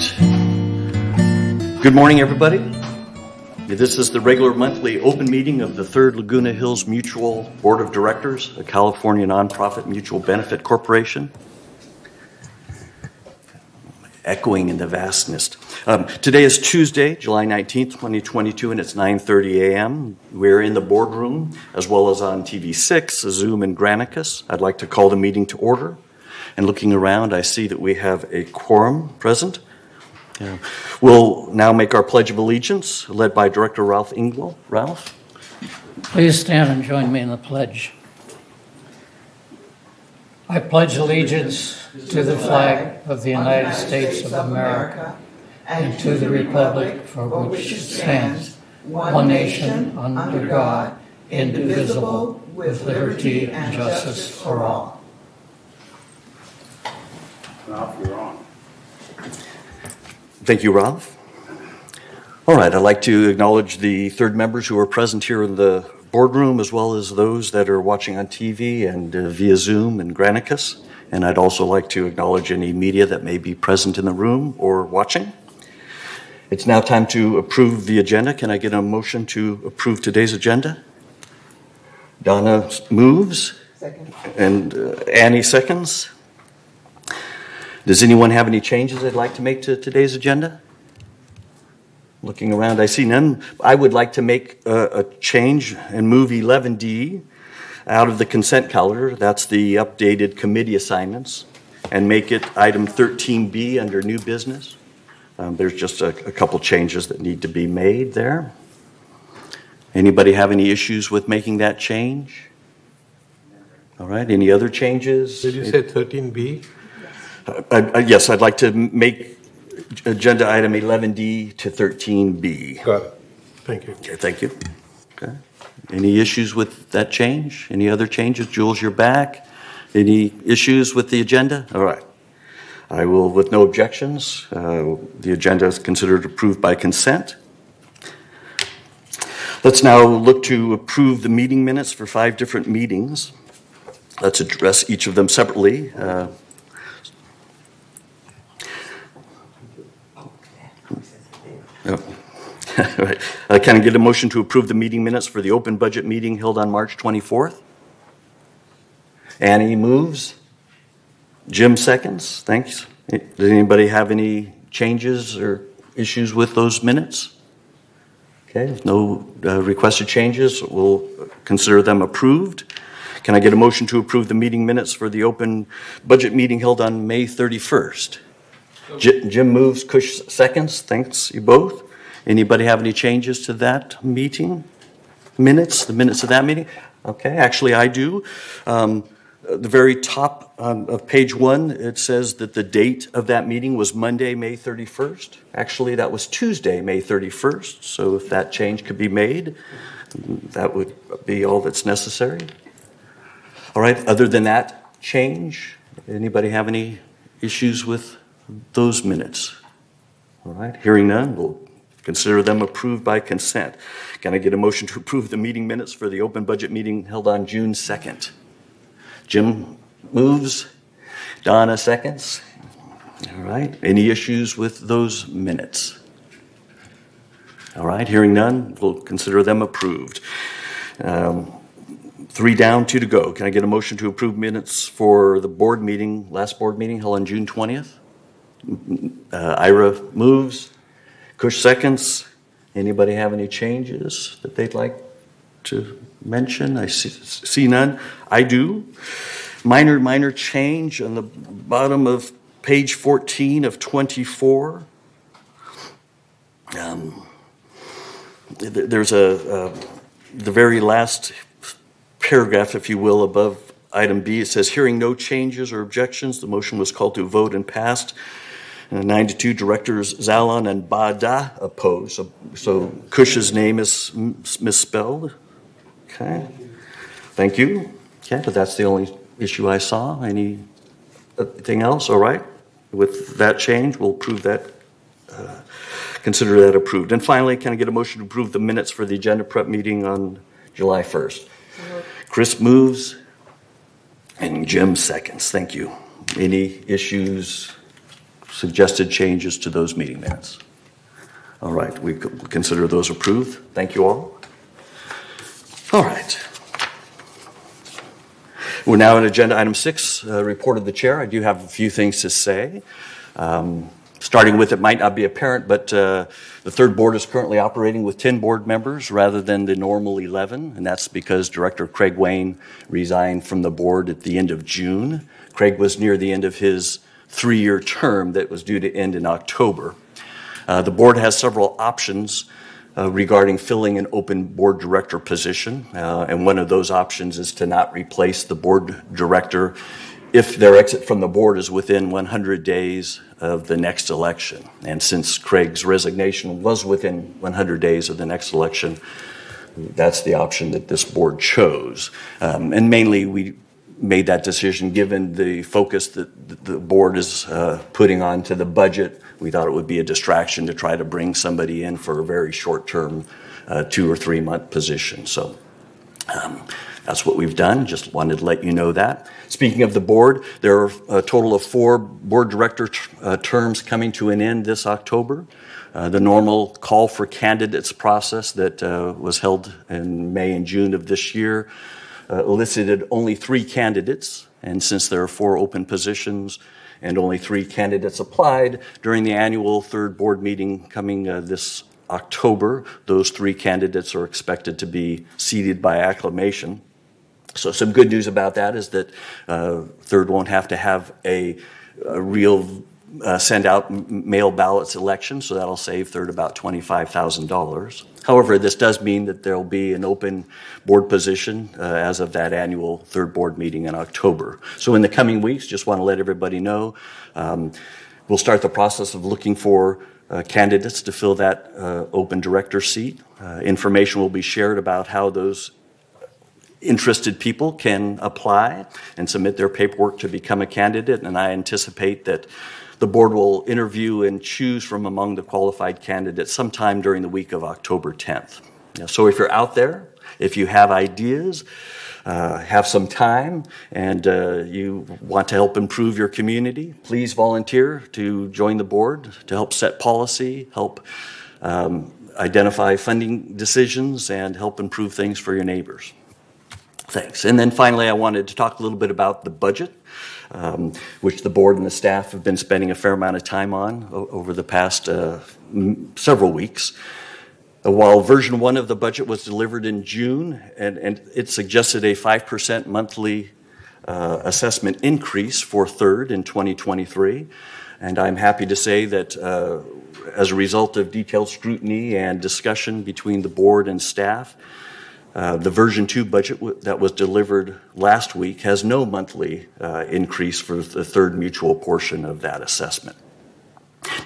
Good morning, everybody. This is the regular monthly open meeting of the Third Laguna Hills Mutual Board of Directors, a California nonprofit mutual benefit corporation. Echoing in the vastness. Um, today is Tuesday, July 19th, 2022, and it's 9.30 a.m. We're in the boardroom as well as on TV6, Zoom, and Granicus. I'd like to call the meeting to order. And looking around, I see that we have a quorum present. Yeah. We'll now make our Pledge of Allegiance, led by Director Ralph Engdahl. Ralph? Please stand and join me in the pledge. I pledge allegiance to the flag of the United States of America and to the republic for which it stands, one nation, under God, indivisible, with liberty and justice for all. Ralph, you're on. Thank you, Ralph. All right, I'd like to acknowledge the third members who are present here in the boardroom, as well as those that are watching on TV and uh, via Zoom and Granicus. And I'd also like to acknowledge any media that may be present in the room or watching. It's now time to approve the agenda. Can I get a motion to approve today's agenda? Donna moves. Second. And uh, Annie seconds. Does anyone have any changes they'd like to make to today's agenda? Looking around, I see none. I would like to make a, a change and move 11D out of the consent calendar. That's the updated committee assignments, and make it item 13B under new business. Um, there's just a, a couple changes that need to be made there. Anybody have any issues with making that change? All right, any other changes? Did you say 13B? Uh, uh, Yes, I'd like to make agenda item 11D to 13B. Got it. Thank you. Okay, thank you. Okay. Any issues with that change? Any other changes? Jules, you're back. Any issues with the agenda? All right. I will, with no objections, uh, the agenda is considered approved by consent. Let's now look to approve the meeting minutes for five different meetings. Let's address each of them separately. Uh, Oh. All right. Uh, Can I get a motion to approve the meeting minutes for the open budget meeting held on March 24th? Annie moves. Jim seconds. Thanks. Does anybody have any changes or issues with those minutes? Okay, no uh, requested changes, we'll consider them approved. Can I get a motion to approve the meeting minutes for the open budget meeting held on May 31st? Ji- Jim moves, Kush seconds. Thanks, you both. Anybody have any changes to that meeting? Minutes, the minutes of that meeting? Okay, actually, I do. Um, The very top um, of page one, it says that the date of that meeting was Monday, May 31st. Actually, that was Tuesday, May 31st. So if that change could be made, that would be all that's necessary. All right, other than that change, anybody have any issues with those minutes? All right, hearing none, we'll consider them approved by consent. Can I get a motion to approve the meeting minutes for the open budget meeting held on June 2nd? Jim moves, Donna seconds. All right, any issues with those minutes? All right, hearing none, we'll consider them approved. Um, Three down, two to go. Can I get a motion to approve minutes for the board meeting, last board meeting held on June 20th? Uh, Ira moves. Kush seconds. Anybody have any changes that they'd like to mention? I see, see none. I do. Minor, minor change on the bottom of page 14 of 24. Um, th- there's a, uh, the very last paragraph, if you will, above item B, it says, hearing no changes or objections, the motion was called to vote and passed. Uh, Nine directors Zalon and Bhada opposed. So- So Kush's name is misspelled. Okay. Thank you. Okay, but that's the only issue I saw. Anything else? All right. With that change, we'll approve that, uh, consider that approved. And finally, can I get a motion to approve the minutes for the agenda prep meeting on July 1st? Chris moves and Jim seconds. Thank you. Any issues, suggested changes to those meeting minutes? All right, we consider those approved. Thank you all. All right. We're now at agenda item six, uh, report of the chair. I do have a few things to say. Um, Starting with, it might not be apparent, but uh, the third board is currently operating with 10 board members rather than the normal 11, and that's because Director Craig Wayne resigned from the board at the end of June. Craig was near the end of his three-year term that was due to end in October. Uh, The board has several options uh, regarding filling an open board director position, uh, and one of those options is to not replace the board director if their exit from the board is within 100 days of the next election. And since Craig's resignation was within 100 days of the next election, that's the option that this board chose. Um, And mainly, we made that decision given the focus that the board is uh, putting onto the budget. We thought it would be a distraction to try to bring somebody in for a very short-term, uh, two or three-month position. So um, that's what we've done. Just wanted to let you know that. Speaking of the board, there are a total of four board director uh, terms coming to an end this October. Uh, the normal call for candidates process that uh, was held in May and June of this year uh, elicited only three candidates. And since there are four open positions and only three candidates applied during the annual third board meeting coming uh, this October, those three candidates are expected to be seated by acclamation. So some good news about that is that uh, Third won't have to have a, a real uh, send out mail ballots election, so that'll save Third about $25,000. However, this does mean that there'll be an open board position uh, as of that annual Third board meeting in October. So in the coming weeks, just want to let everybody know, um, we'll start the process of looking for uh, candidates to fill that uh, open director seat. Uh, Information will be shared about how those interested people can apply and submit their paperwork to become a candidate, and I anticipate that the board will interview and choose from among the qualified candidates sometime during the week of October 10th. So if you're out there, if you have ideas, uh, have some time, and uh, you want to help improve your community, please volunteer to join the board to help set policy, help um, identify funding decisions, and help improve things for your neighbors. Thanks. And then finally, I wanted to talk a little bit about the budget, um, which the board and the staff have been spending a fair amount of time on over the past uh, several weeks. Uh, While version one of the budget was delivered in June, and, and it suggested a 5% monthly uh, assessment increase for third in 2023. And I'm happy to say that uh, as a result of detailed scrutiny and discussion between the board and staff, uh, The version two budget w- that was delivered last week has no monthly uh, increase for the third mutual portion of that assessment.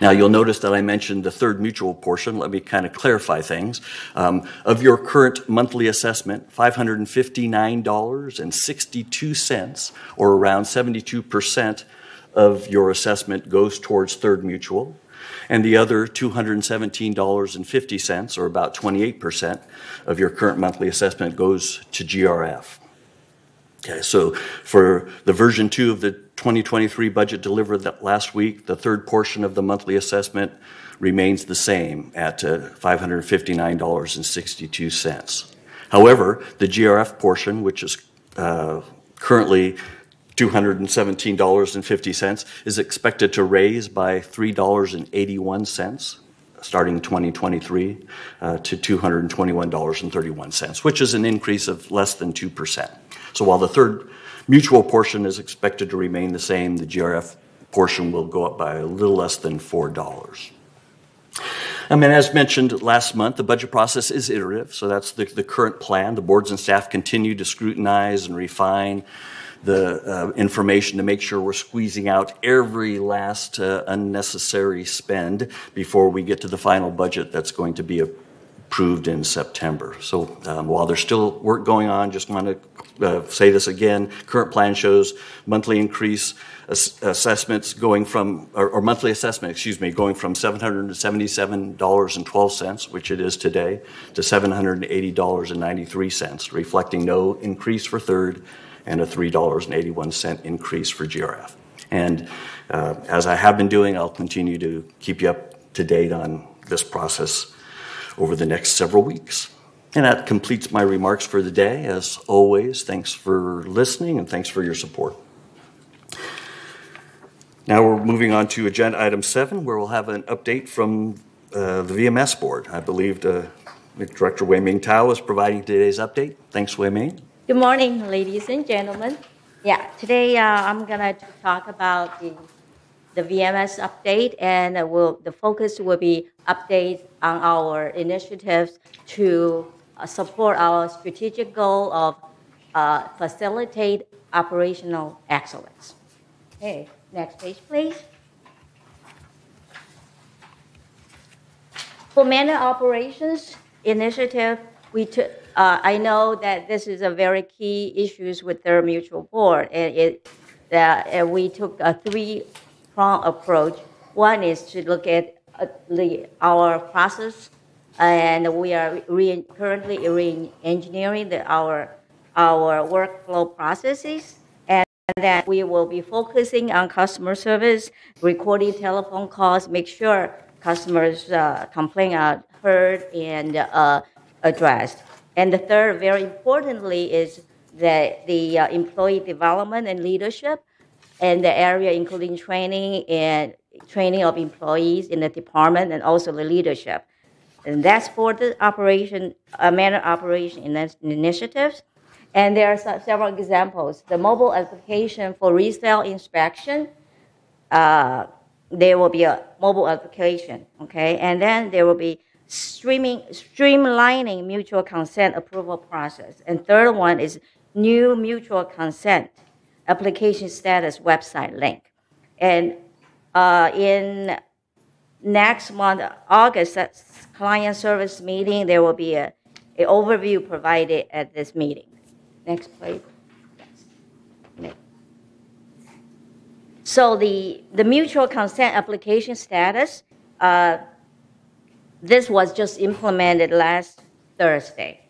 Now, you'll notice that I mentioned the third mutual portion. Let me kind of clarify things. Um, Of your current monthly assessment, $559.62, or around 72% of your assessment goes towards third mutual and the other $217.50, or about 28% of your current monthly assessment goes to GRF. Okay, so for the version two of the 2023 budget delivered that last week, the third portion of the monthly assessment remains the same at uh, $559.62. However, the GRF portion, which is uh, currently $217.50, is expected to raise by $3.81 starting 2023 uh, to $221.31, which is an increase of less than 2%. So while the third mutual portion is expected to remain the same, the GRF portion will go up by a little less than $4. I mean, as mentioned last month, the budget process is iterative, so that's the, the current plan. The boards and staff continue to scrutinize and refine the uh, information to make sure we're squeezing out every last uh, unnecessary spend before we get to the final budget that's going to be approved in September. So um, while there's still work going on, just want to uh, say this again. Current plan shows monthly increase ass- assessments going from, or, or monthly assessment, excuse me, going from $777.12, which it is today, to $780.93, reflecting no increase for third and a $3.81 increase for GRF. And uh, as I have been doing, I'll continue to keep you up to date on this process over the next several weeks. And that completes my remarks for the day. As always, thanks for listening and thanks for your support. Now we're moving on to agenda item seven, where we'll have an update from uh, the VMS board. I believe uh, Director Wei Ming Tao is providing today's update. Thanks, Wei Ming. Good morning, ladies and gentlemen. Yeah, today uh, I'm gonna talk about the, the VMS update, and will, the focus will be updates on our initiatives to uh, support our strategic goal of uh, facilitate operational excellence. Okay, next page, please. For manor operations initiative, we took, uh, I know that this is a very key issues with their mutual board, and it, that and we took a three-prong approach. One is to look at uh, the, our process, and we are re, currently re-engineering our, our workflow processes. And then we will be focusing on customer service, recording telephone calls, make sure customers' uh, complaint are heard and uh, addressed. And the third, very importantly, is the, the uh, employee development and leadership and the area including training and training of employees in the department and also the leadership. And that's for the operation, uh, manor operation in- initiatives. And there are several examples. The mobile application for resale inspection, uh, there will be a mobile application, okay? And then there will be streaming, streamlining mutual consent approval process. And third one is new mutual consent application status website link. And uh, in next month, August, that's client service meeting, there will be a, a overview provided at this meeting. Next, please. So the, the mutual consent application status, uh, this was just implemented last Thursday.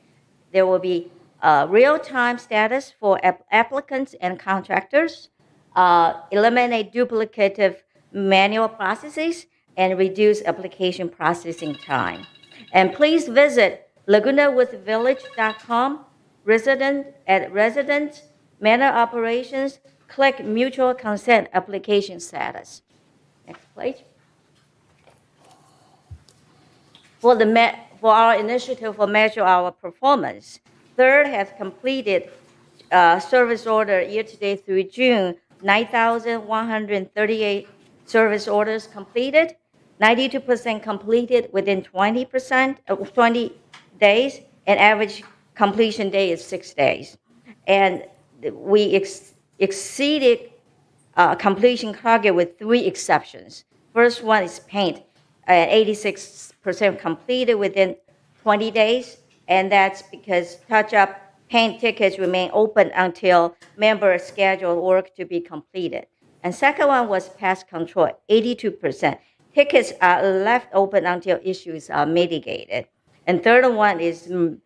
There will be uh, real-time status for app- applicants and contractors, uh, eliminate duplicative manual processes, and reduce application processing time. And please visit lagunawoodsvillage.com, resident at resident, manor operations, click mutual consent application status. Next page. For the for our initiative for measure our performance, third has completed uh, service order year to date through June, 9,138 service orders completed, 92% completed within 20%, uh, 20 days, and average completion day is six days. And we ex- exceeded uh, completion target with three exceptions. First one is paint, uh, 86% completed within 20 days, and that's because touch-up paint tickets remain open until member scheduled work to be completed. And second one was pest control, 82%. Tickets are left open until issues are mitigated. And third one is mm,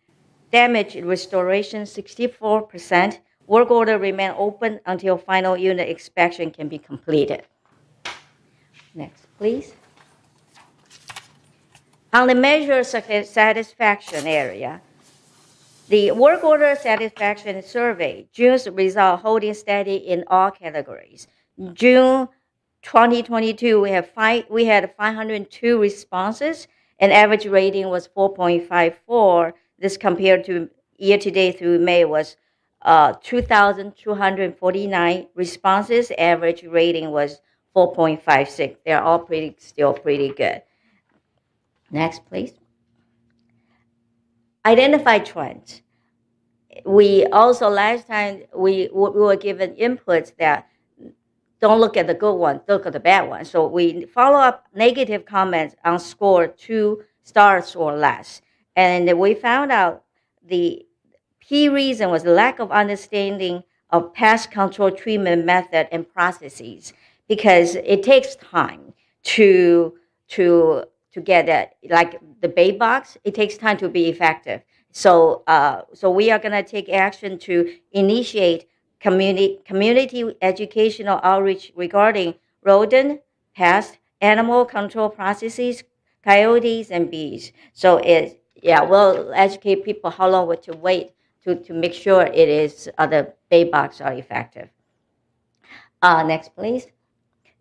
damage restoration, 64%. Work order remain open until final unit inspection can be completed. Next, please. On the measure sati- satisfaction area, the work order satisfaction survey, June's result holding steady in all categories. June 2022, we have five, we had 502 responses, and average rating was 4.54. This compared to year to date through May was uh, 2,249 responses. Average rating was 4.56. They're all pretty, still pretty good. Next, please. Identify trends. We also last time we, we were given inputs that don't look at the good one, look at the bad one. So we follow up negative comments on score two stars or less. And we found out the key reason was lack of understanding of pest control treatment method and processes because it takes time to to to get that like the bait box it takes time to be effective so uh, so we are going to take action to initiate community, community educational outreach regarding rodent, pest, animal control processes, coyotes, and bees. So it, yeah, we'll educate people how long to wait to, to make sure it is, uh, the bait box are effective. Uh, next, please.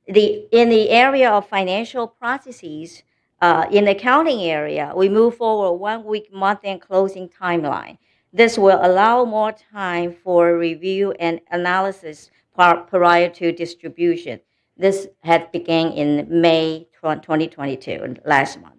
The, in the area of financial processes, uh, in the accounting area, we move forward one week month-end closing timeline. This will allow more time for review and analysis prior to distribution. This had begun in May 2022, last month.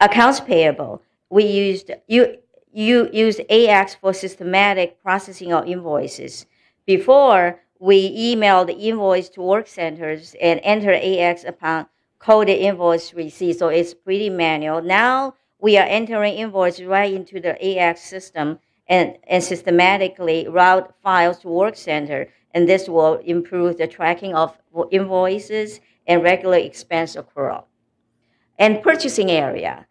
Accounts payable, we used you you use AX for systematic processing of invoices. Before, we emailed the invoice to work centers and enter AX upon coded invoice receipt, so it's pretty manual. Now we are entering invoice right into the AX system and, and systematically route files to work center, and this will improve the tracking of invoices and regular expense accrual. And purchasing area,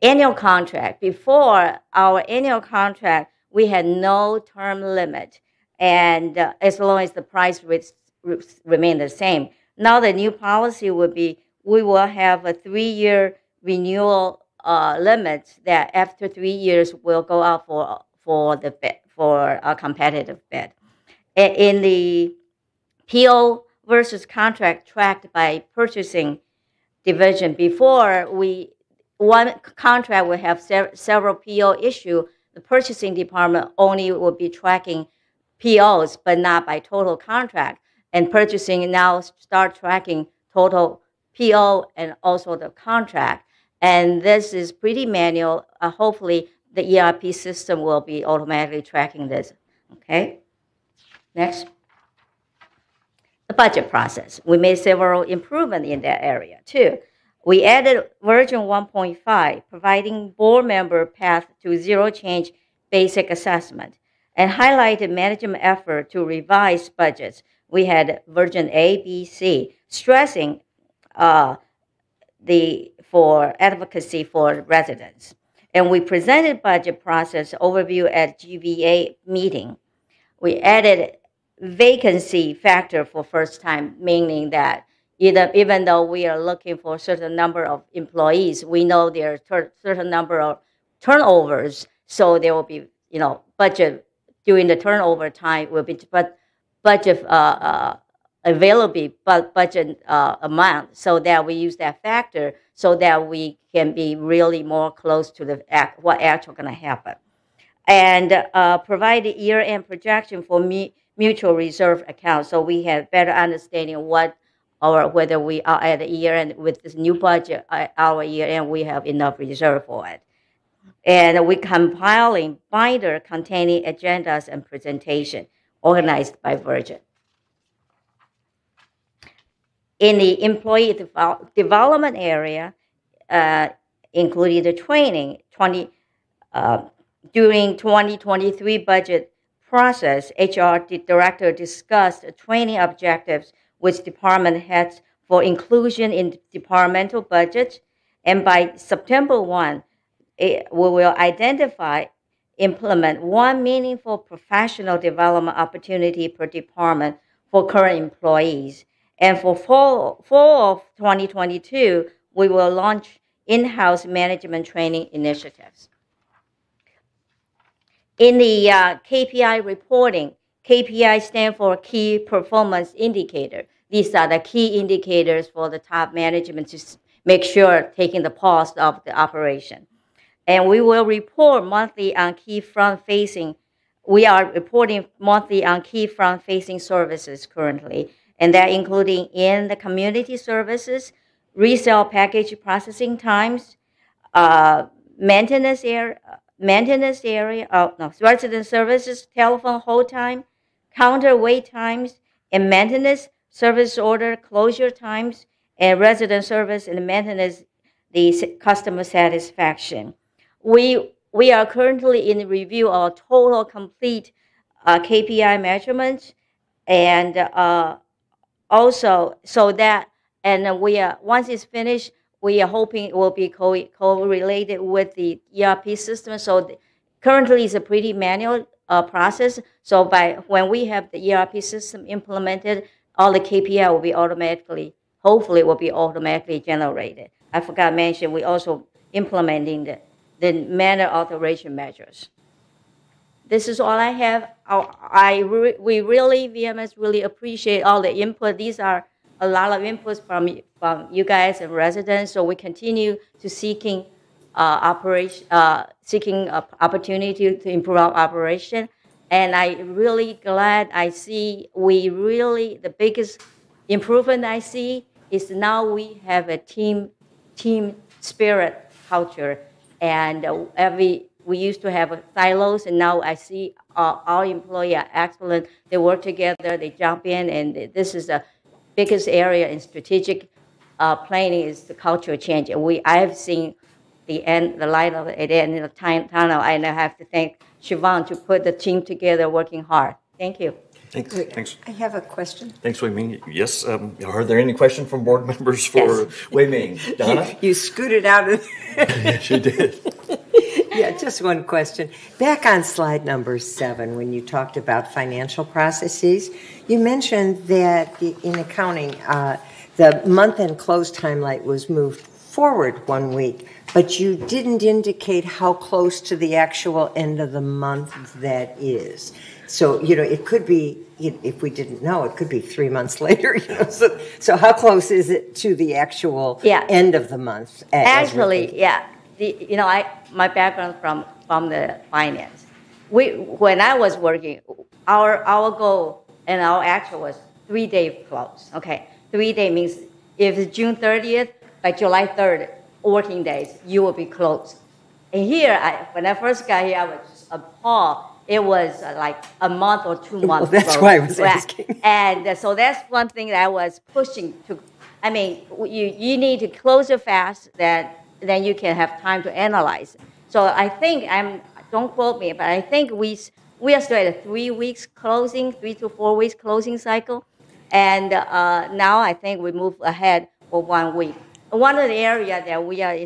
annual contract. Before our annual contract, we had no term limit, and uh, as long as the price re- re- remained the same. Now the new policy would be we will have a three-year renewal uh, limit that after three years will go out for for the bid for a competitive bid. In the PO versus contract tracked by purchasing division, before we one contract will have sev- several PO issue. The purchasing department only will be tracking POs, but not by total contract. And purchasing now start tracking total PO and also the contract. And this is pretty manual. Uh, hopefully, the ERP system will be automatically tracking this. Okay. Next. The budget process. We made several improvements in that area too. We added version 1.5, providing board member path to zero change basic assessment, and highlighted management effort to revise budgets. We had version A, B, C, stressing uh, the for advocacy for residents. And we presented budget process overview at GVA meeting. We added vacancy factor for first time, meaning that either, even though we are looking for a certain number of employees, we know there are certain number of turnovers, so there will be, you know, budget during the turnover time will be, but budget uh, uh, availability, budget uh, amount, so that we use that factor, so that we can be really more close to the act, what actually going to happen, and uh, provide the year-end projection for me, mutual reserve account, so we have better understanding what or whether we are at the year end with this new budget, our year end, we have enough reserve for it. And we compiling binder containing agendas and presentation organized by Virgin. In the employee devel- development area, uh, including the training, 20, uh, during 2023 budget process, HR director discussed training objectives with department heads for inclusion in departmental budget. And by September 1, it, we will identify, implement one meaningful professional development opportunity per department for current employees. And for fall, fall of 2022, we will launch in-house management training initiatives. In the uh, KPI reporting, KPI stand for Key Performance Indicator. These are the key indicators for the top management to make sure taking the pulse of the operation. And we will report monthly on key front-facing. We are reporting monthly on key front-facing services currently, and that including in the community services, resale package processing times, uh, maintenance area, maintenance area, oh, no, resident services, telephone hold time, counter wait times, and maintenance service order closure times, and resident service and maintenance, the customer satisfaction. We, we are currently in review of total complete uh, KPI measurements, and uh, also so that, and we are, once it's finished, we are hoping it will be co- co-related with the ERP system. So the, currently it's a pretty manual uh, process. So by when we have the ERP system implemented, all the KPI will be automatically, hopefully, will be automatically generated. I forgot to mention we also implementing the, the manor alteration measures. This is all I have. I, we really VMS really appreciate all the input. These are a lot of inputs from from you guys and residents. So we continue to seeking uh, operation, uh, seeking opportunity to improve our operation. And I really glad I see we really the biggest improvement I see is now we have a team team spirit culture, and uh, every we used to have silos, and now I see uh, our employees are excellent. They work together, they jump in, and this is the biggest area in strategic uh, planning is the cultural change. And we I've seen the end, the light of end of the time, tunnel, and I have to thank Siobhan to put the team together, working hard. Thank you. Thanks, thanks. I have a question. Thanks, Wei Ming. Yes, um, are there any questions from board members for Wei Ming? Donna? You scooted out of. Yes, you did. yeah, just one question. Back on slide number seven, when you talked about financial processes, you mentioned that the, in accounting, uh, the month end close timeline was moved forward one week, but you didn't indicate how close to the actual end of the month that is. So, you know, it could be, if we didn't know, it could be three months later. You know, so, so how close is it to the actual Yeah. end of the month? Actually, yeah. The, you know, I my background from from the finance. We when I was working, our our goal and our actual was three day close. Okay, three day means if it's June thirtieth by July third working days, you will be closed. And here, I, when I first got here, I was just appalled. It was uh, like a month or two months. that's closed. why I was Right. asking. And uh, so that's one thing that I was pushing to. I mean, you, you need to close it fast, that then you can have time to analyze. So I think I'm. Don't quote me, but I think we we are still at a three weeks closing, three to four weeks closing cycle, and uh, now I think we move ahead for one week. One of the areas that we are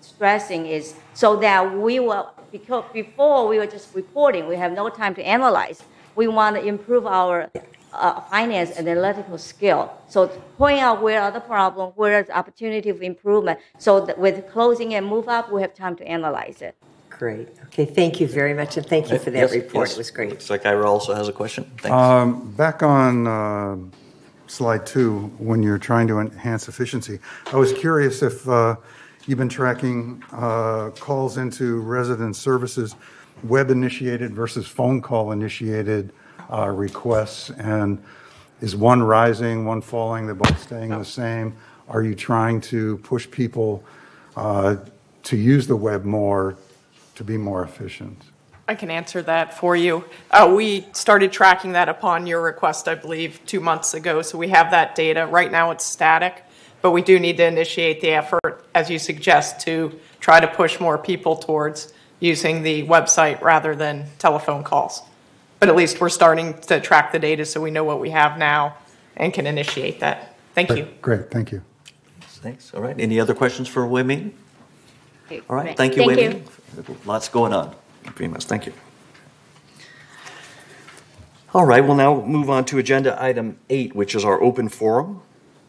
stressing is so that we will because before we were just reporting, we have no time to analyze. We want to improve our uh, finance and analytical skill. So point out where are the problem, where is opportunity for improvement. So that with closing and move up, we have time to analyze it. Great. Okay, thank you very much, and thank you for that Yes, report. yes. It was great. Looks like Ira also has a question. Thanks. Um, Back on uh, slide two, when you're trying to enhance efficiency, I was curious if uh, you've been tracking uh, calls into resident services, web-initiated versus phone call-initiated uh, requests, and is one rising, one falling, they're both staying the same? Are you trying to push people uh, to use the web more, to be more efficient? I can answer that for you. Uh, we started tracking that upon your request, I believe, two months ago, so we have that data. Right now, it's static, but we do need to initiate the effort, as you suggest, to try to push more people towards using the website rather than telephone calls. But at least we're starting to track the data so we know what we have now and can initiate that. Thank you. Great, thank you. Thanks. All right. Any other questions for Wei Ming? All right. Thank you, Thank Wei you. Ming. Lots going on. Very much. Thank you. All right. We'll now move on to agenda item eight, which is our open forum.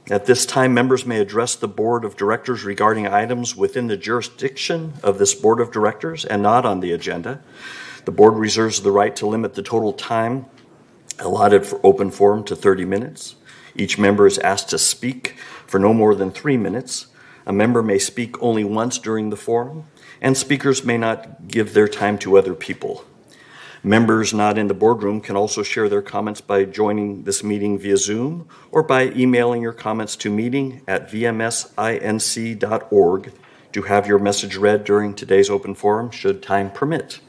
At this time, members may address the Board of Directors regarding items within the jurisdiction of this Board of Directors and not on the agenda. The board reserves the right to limit the total time allotted for open forum to 30 minutes. Each member is asked to speak for no more than three minutes. A member may speak only once during the forum, and speakers may not give their time to other people. Members not in the boardroom can also share their comments by joining this meeting via Zoom or by emailing your comments to meeting at vmsinc.org to have your message read during today's open forum, should time permit.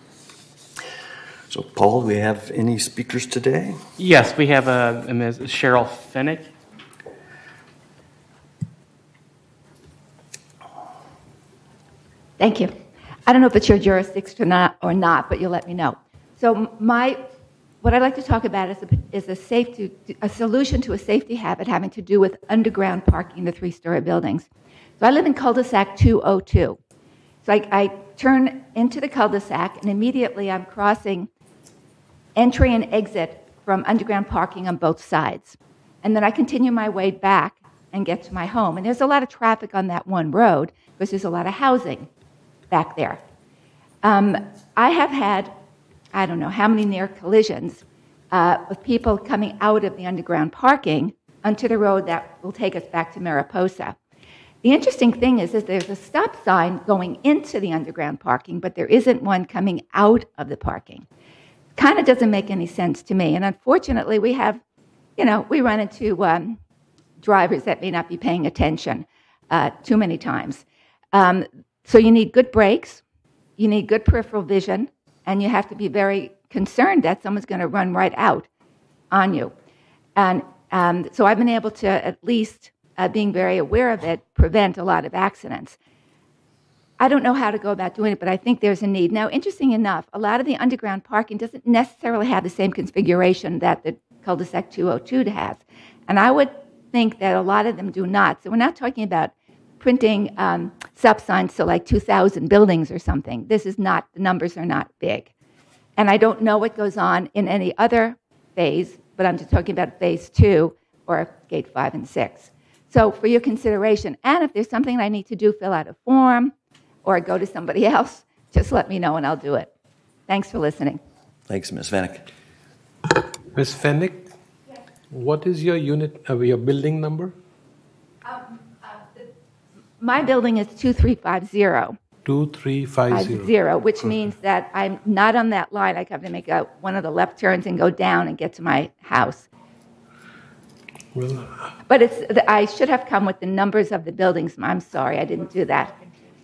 So, Paul, do we have any speakers today? Yes, we have uh, Ms. Cheryl Finnick. Thank you. I don't know if it's your jurisdiction or not, or not, but you'll let me know. So my, what I'd like to talk about is a, is a safe to, a solution to a safety habit having to do with underground parking in the three-story buildings. So I live in cul-de-sac 202. So I, I turn into the cul-de-sac, and immediately I'm crossing entry and exit from underground parking on both sides. And then I continue my way back and get to my home. And there's a lot of traffic on that one road because there's a lot of housing back there. Um, I have had, I don't know how many near collisions uh, with people coming out of the underground parking onto the road that will take us back to Mariposa. The interesting thing is that there's a stop sign going into the underground parking, but there isn't one coming out of the parking. Kind of doesn't make any sense to me. And unfortunately, we have, you know, we run into um, drivers that may not be paying attention uh, too many times. Um, so you need good brakes, you need good peripheral vision, and you have to be very concerned that someone's going to run right out on you. And um, so I've been able to, at least uh, being very aware of it, prevent a lot of accidents. I don't know how to go about doing it, but I think there's a need. Now, interesting enough, a lot of the underground parking doesn't necessarily have the same configuration that the cul-de-sac 202 has. And I would think that a lot of them do not. So we're not talking about printing um, stop signs to like 2,000 buildings or something. This is not, the numbers are not big. And I don't know what goes on in any other phase, but I'm just talking about phase two or gate five and six. So for your consideration, and if there's something I need to do, fill out a form or go to somebody else, just let me know and I'll do it. Thanks for listening. Thanks, Ms. Vanek. Ms. Fennick, what is your unit, uh, your building number? My building is 2350. 2350. Zero, which means that I'm not on that line. I have to make a, one of the left turns and go down and get to my house. Well, But it's, I should have come with the numbers of the buildings. I'm sorry, I didn't do that.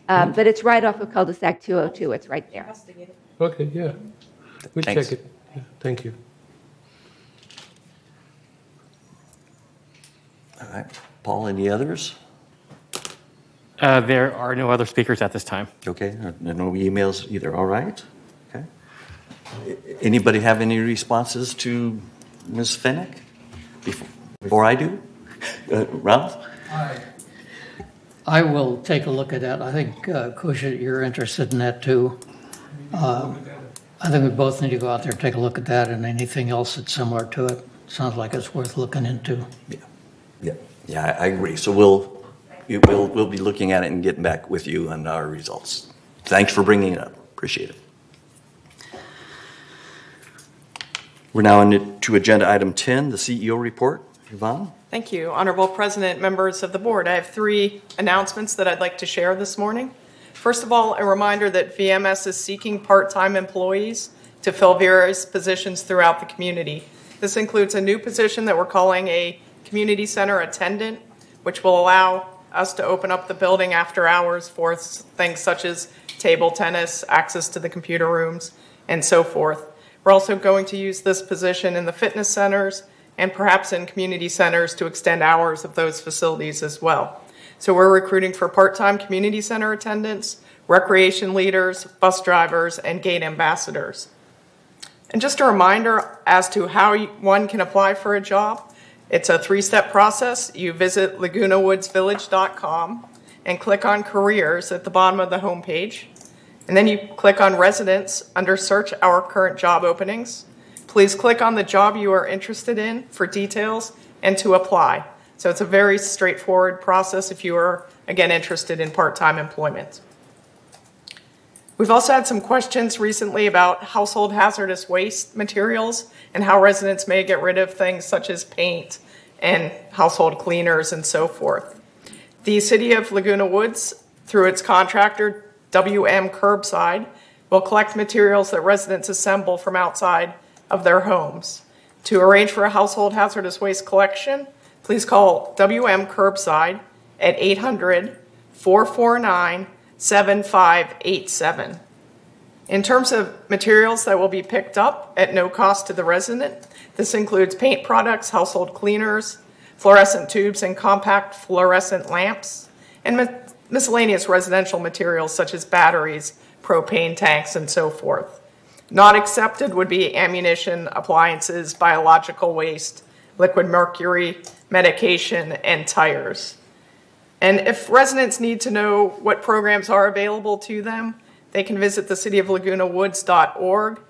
Um, but it's right off of cul-de-sac 202. It's right there. okay, yeah. We'll Thanks. check it. Yeah, Thank you. All right. Paul, any others? Uh, There are no other speakers at this time. Okay, uh, no emails either, all right? Okay. Anybody have any responses to Ms. Fennick? Before before I do? Uh, Ralph? I will take a look at that. I think, uh, Kusha, you're interested in that too. Uh, I think we both need to go out there, and take a look at that and anything else that's similar to it. Sounds like it's worth looking into. Yeah, yeah, yeah, I I agree. So we'll, you- we'll, we'll be looking at it and getting back with you on our results. Thanks for bringing it up, appreciate it. We're now on to agenda item 10, the CEO report. Siobhan? Thank you, Honorable President, members of the board. I have three announcements that I'd like to share this morning. First of all, a reminder that VMS is seeking part-time employees to fill various positions throughout the community. This includes a new position that we're calling a community center attendant, which will allow us to open up the building after hours for things such as table tennis, access to the computer rooms, and so forth. We're also going to use this position in the fitness centers and perhaps in community centers to extend hours of those facilities as well. So we're recruiting for part-time community center attendants, recreation leaders, bus drivers, and gate ambassadors. And just a reminder as to how one can apply for a job. It's a three-step process. You visit lagunawoodsvillage.com and click on careers at the bottom of the homepage. And then you click on residents under search our current job openings. Please click on the job you are interested in for details and to apply. So it's a very straightforward process if you are, again, interested in part-time employment. We've also had some questions recently about household hazardous waste materials and how residents may get rid of things such as paint and household cleaners and so forth. The City of Laguna Woods, through its contractor, WM Curbside, will collect materials that residents assemble from outside of their homes. To arrange for a household hazardous waste collection, please call WM Curbside at 800 449 7587. In terms of materials that will be picked up at no cost to the resident, this includes paint products, household cleaners, fluorescent tubes and compact fluorescent lamps, and miscellaneous residential materials such as batteries, propane tanks, and so forth. Not accepted would be ammunition, appliances, biological waste, liquid mercury, medication, and tires. And if residents need to know what programs are available to them, they can visit the thecityoflagunawoods.org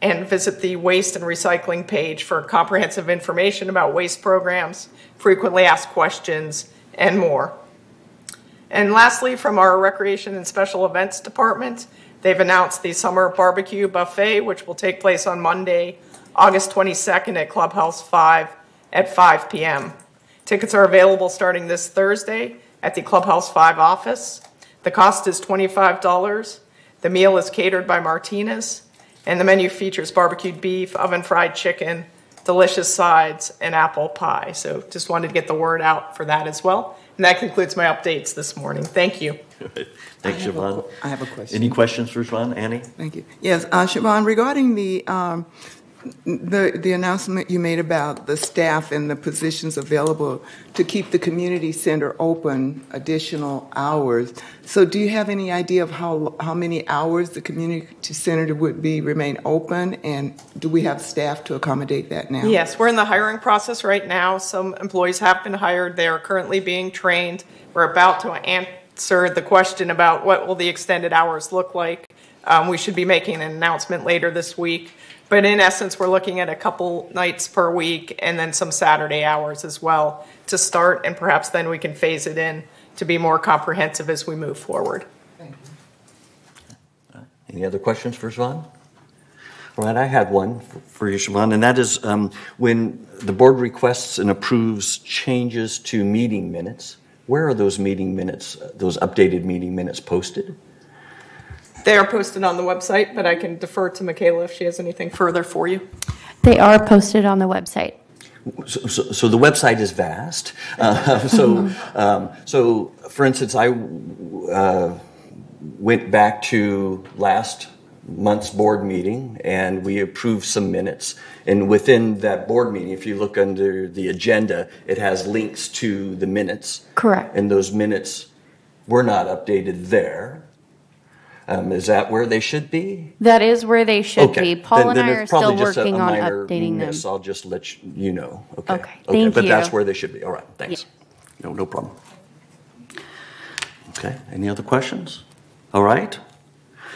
and visit the waste and recycling page for comprehensive information about waste programs, frequently asked questions, and more. And lastly, from our Recreation and Special Events Department, they've announced the Summer Barbecue Buffet, which will take place on Monday, August 22nd at Clubhouse 5 at 5 p.m. Tickets are available starting this Thursday at the Clubhouse 5 office. The cost is $25. The meal is catered by Martinez, and the menu features barbecued beef, oven fried chicken, delicious sides, and apple pie. So just wanted to get the word out for that as well. And that concludes my updates this morning. Thank you. Thanks, I Siobhan. que- I have a question. Any questions for Siobhan? Annie? Thank you. Yes, uh, Siobhan, regarding the, um, the, the announcement you made about the staff and the positions available to keep the community center open additional hours. So do you have any idea of how, how many hours the community center would be, remain open? And do we have staff to accommodate that now? Yes, we're in the hiring process right now. Some employees have been hired. They are currently being trained. We're about to answer the question about what will the extended hours look like. Um, we should be making an announcement later this week. But in essence, we're looking at a couple nights per week and then some Saturday hours as well to start, and perhaps then we can phase it in to be more comprehensive as we move forward. Any other questions for Siobhan? All right, I had one for- for you, Siobhan, and that is um, when the board requests and approves changes to meeting minutes, where are those meeting minutes, uh, those updated meeting minutes posted? They are posted on the website, but I can defer to Michaela if she has anything further for you. They are posted on the website. So, so, so the website is vast. Uh, so, um, so for instance, I uh, went back to last month's board meeting and we approved some minutes. And within that board meeting, if you look under the agenda, it has links to the minutes. Correct. And those minutes were not updated there. Um, is that where they should be? That is where they should Okay. be. Paul Then- and then I are still working on updating them. miss. I'll just let you- you know. Okay. Okay, thank But that's where they should be. All right, thanks. No, no problem. Okay, any other questions? All right.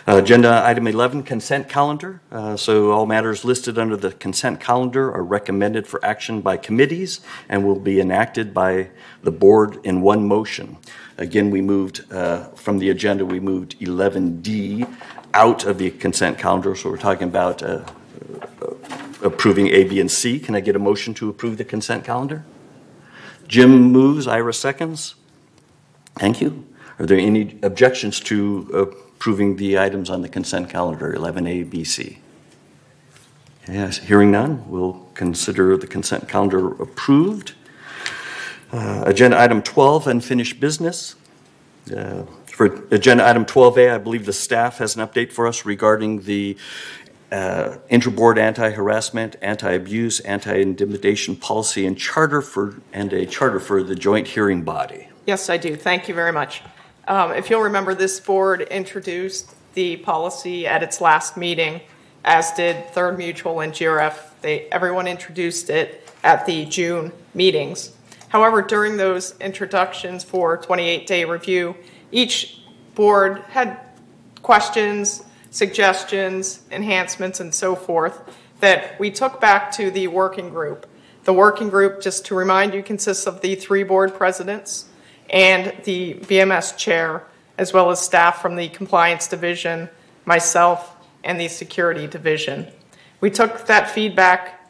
Uh, Agenda item 11, consent calendar. Uh, So all matters listed under the consent calendar are recommended for action by committees and will be enacted by the board in one motion. Again, we moved, uh, from the agenda, we moved 11D out of the consent calendar, so we're talking about uh, approving A, B, and C. Can I get a motion to approve the consent calendar? Jim moves, Ira seconds. Thank you. Are there any objections to approving the items on the consent calendar, 11A, B, C? Yes, hearing none, we'll consider the consent calendar approved. Uh, Agenda item 12, unfinished business. Uh, For agenda item 12A, I believe the staff has an update for us regarding the uh, interboard anti-harassment, anti-abuse, anti-intimidation policy and charter for, and a charter for the joint hearing body. Yes, I do. Thank you very much. Um, If you'll remember, this board introduced the policy at its last meeting, as did Third Mutual and GRF. They, everyone introduced it at the June meetings. However, during those introductions for 28-day review, each board had questions, suggestions, enhancements, and so forth that we took back to the working group. The working group, just to remind you, consists of the three board presidents and the BMS chair, as well as staff from the compliance division, myself, and the security division. We took that feedback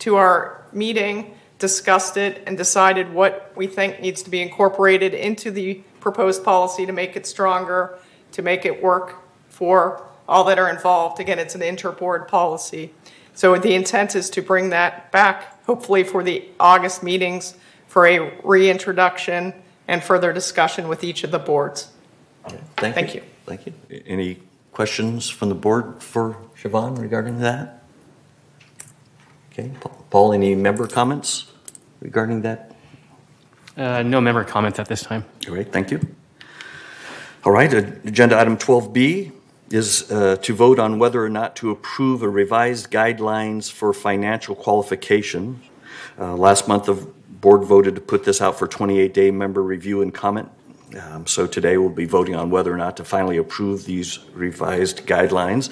to our meeting, discussed it, and decided what we think needs to be incorporated into the proposed policy to make it stronger, to make it work for all that are involved. Again, it's an interboard policy. So the intent is to bring that back, hopefully for the August meetings, for a reintroduction and further discussion with each of the boards. Thank Thank you. you. Thank you. Any questions from the board for Siobhan regarding that? Okay, Paul, any member comments regarding that? Uh, no member comments at this time. Great, thank you. All right, uh, agenda item 12B is uh, to vote on whether or not to approve a revised guidelines for financial qualification. Uh, Last month, the board voted to put this out for 28-day member review and comment Um, So today we'll be voting on whether or not to finally approve these revised guidelines.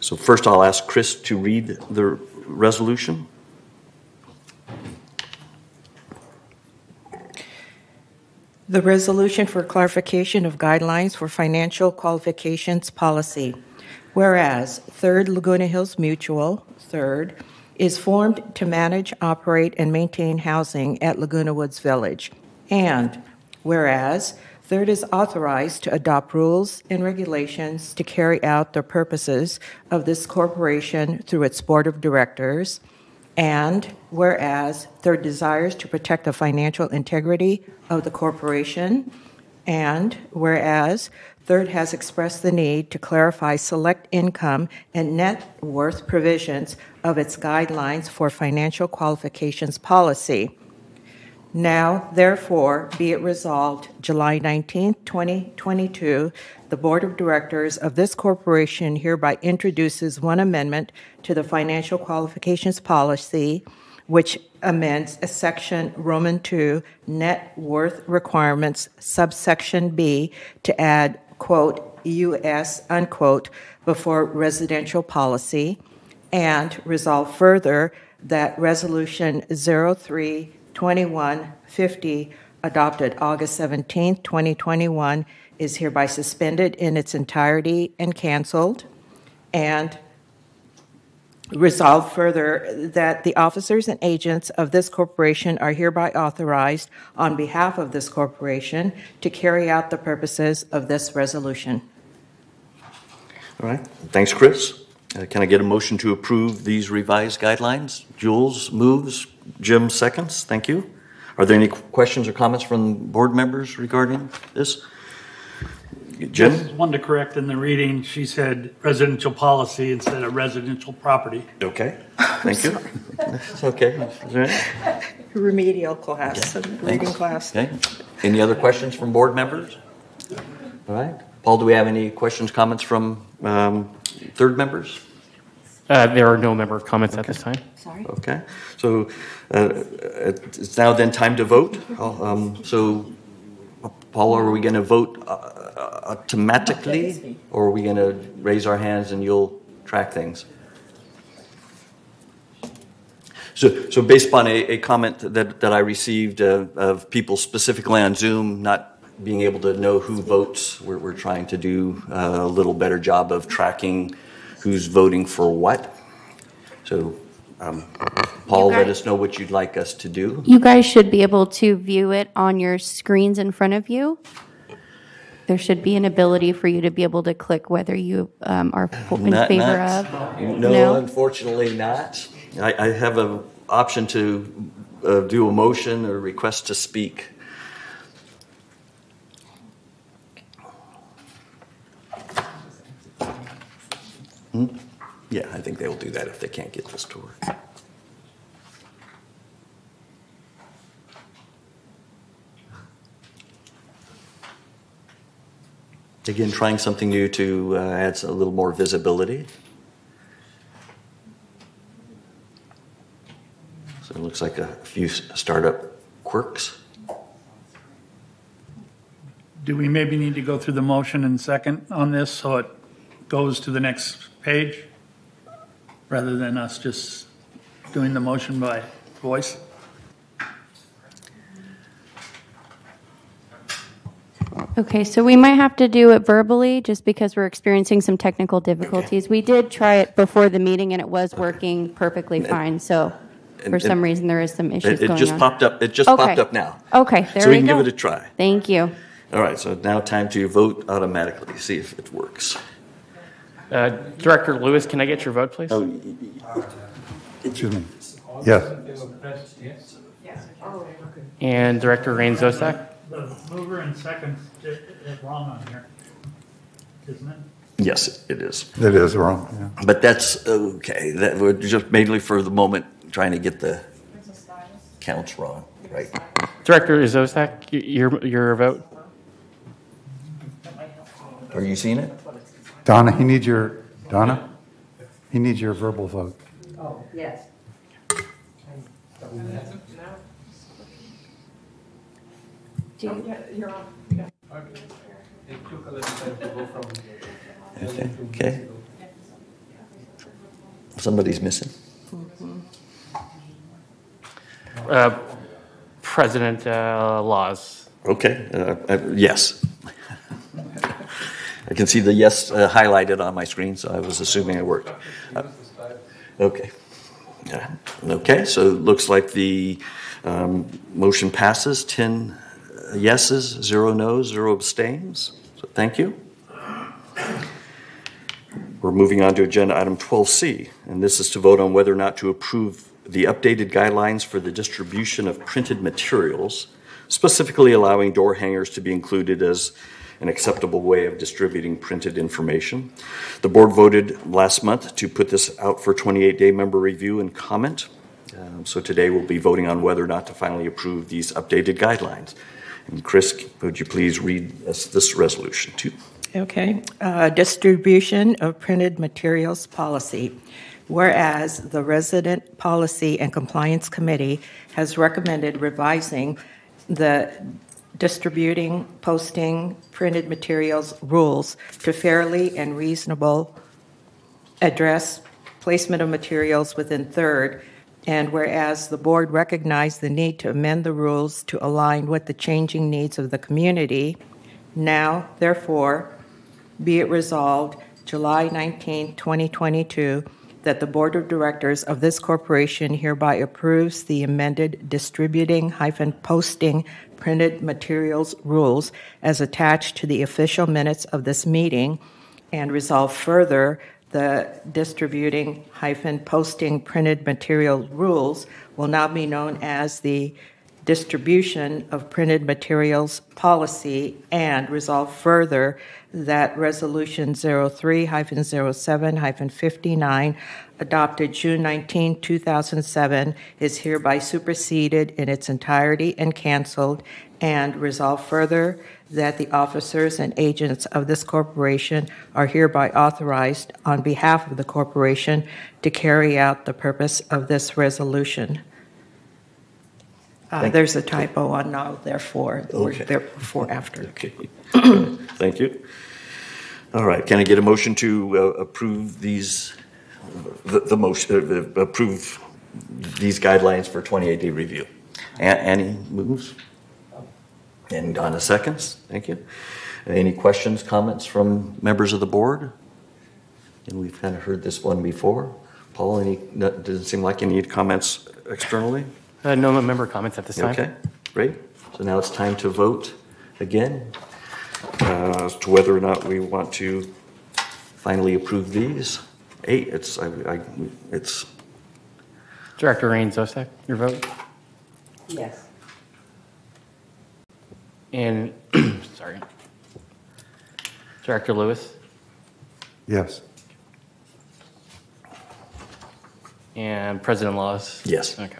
So first I'll ask Chris to read the resolution. The resolution for clarification of guidelines for financial qualifications policy. Whereas Third Laguna Hills Mutual, Third, is formed to manage, operate, and maintain housing at Laguna Woods Village. And whereas Third is authorized to adopt rules and regulations to carry out the purposes of this corporation through its board of directors. And whereas Third desires to protect the financial integrity of the corporation. And whereas Third has expressed the need to clarify select income and net worth provisions of its guidelines for financial qualifications policy. Now, therefore, be it resolved, July 19, 2022, the Board of Directors of this corporation hereby introduces one amendment to the financial qualifications policy, which amends a section Roman 2 net worth requirements subsection B to add, quote, US, unquote, before residential policy, and resolve further that Resolution 032150, adopted August 17, 2021, is hereby suspended in its entirety and canceled. And resolve further that the officers and agents of this corporation are hereby authorized on behalf of this corporation to carry out the purposes of this resolution. All right, thanks, Chris. Uh, Can I get a motion to approve these revised guidelines? Jules moves, Jim seconds, thank you. Are there any questions or comments from board members regarding this? Jim? Just wanted to correct in the reading, she said residential policy instead of residential property. Okay, thank you. It's okay. Is there any- Remedial class, reading Thanks. class. Okay, any other questions from board members? All right, Paul, do we have any questions, comments from um, third members? Uh, There are no member comments at this time. Sorry. Okay, so uh, it's now then time to vote. Um, So, Paul, are we going to vote uh, automatically? Or are we going to raise our hands and you'll track things? So, so based upon a, a comment that, that I received uh, of people specifically on Zoom not being able to know who votes, we're, we're trying to do uh, a little better job of tracking who's voting for what. So, um, Paul, let us know what you'd like us to do. You guys should be able to view it on your screens in front of you. There should be an ability for you to be able to click whether you um, are in Not- favor not- of. No, unfortunately not. I, I have an option to uh, do a motion or request to speak. Hmm? Yeah, I think they will do that if they can't get this to work. Again, trying something new to uh, add a little more visibility. So it looks like a few startup quirks. Do we maybe need to go through the motion and second on this so it goes to the next page? Rather than us just doing the motion by voice? Okay, so we might have to do it verbally just because we're experiencing some technical difficulties. We did try it before the meeting and it was working perfectly fine. So for And- some reason, there is some issues It, it going just on. popped up. It just Okay. popped up now. Okay, there we go. so we we can go. give it a try. Thank you. All right. So now time to vote automatically. See if it works. Uh, Director Lewis, can I get your vote, please? Oh, Excuse me. Yes. And Director Rane-Szostak? The mover and second is wrong on here, isn't it? Yes, it is. It is wrong, yeah. But that's okay. That we're just mainly for the moment trying to get the counts wrong. Right. Director Szostak, y- your, your vote? Are you seeing it? Donna, he needs your, Donna, he needs your verbal vote. Oh, yes. It took a little time to go from. Okay, okay. Somebody's missing. Uh, President uh, Laws. Okay, uh, uh, yes. I can see the yes uh, highlighted on my screen, so I was assuming it worked. Uh, Okay. Yeah. Okay, so it looks like the um, motion passes, 10 yeses, zero noes, zero abstains. So thank you. We're moving on to agenda item 12C, and this is to vote on whether or not to approve the updated guidelines for the distribution of printed materials, specifically allowing door hangers to be included as an acceptable way of distributing printed information. The board voted last month to put this out for 28-day member review and comment. Um, So today we'll be voting on whether or not to finally approve these updated guidelines. And Chris, would you please read us this resolution too? Okay. Uh, Distribution of printed materials policy. Whereas the Resident Policy and Compliance Committee has recommended revising the distributing, posting printed materials rules to fairly and reasonable address placement of materials within third, and whereas the board recognized the need to amend the rules to align with the changing needs of the community, now, therefore, be it resolved July 19, 2022, that the Board of Directors of this corporation hereby approves the amended distributing hyphen posting printed materials rules as attached to the official minutes of this meeting, and resolve further the distributing hyphen posting printed material rules will now be known as the distribution of printed materials policy and resolve further that resolution 03-07-59 adopted June 19, 2007 is hereby superseded in its entirety and canceled and resolve further that the officers and agents of this corporation are hereby authorized on behalf of the corporation to carry out the purpose of this resolution. Uh, There's a typo on now, therefore, the Okay. there before, after. Okay. Thank you. All right, can I get a motion to uh, approve these, the the motion, uh, uh, approve these guidelines for 28-day review? A- Annie moves? And Donna seconds, thank you. Any questions, comments from members of the board? And we've kind of heard this one before. Paul, any, no- doesn't seem like you need comments externally? Uh, no member comments at this time. Okay, great. So now it's time to vote again uh, as to whether or not we want to finally approve these. Eight, it's, I, I- it's, Director Rane-Szostak, your vote? Yes. And, sorry. Director Lewis Yes. and President Laws? Yes. Okay.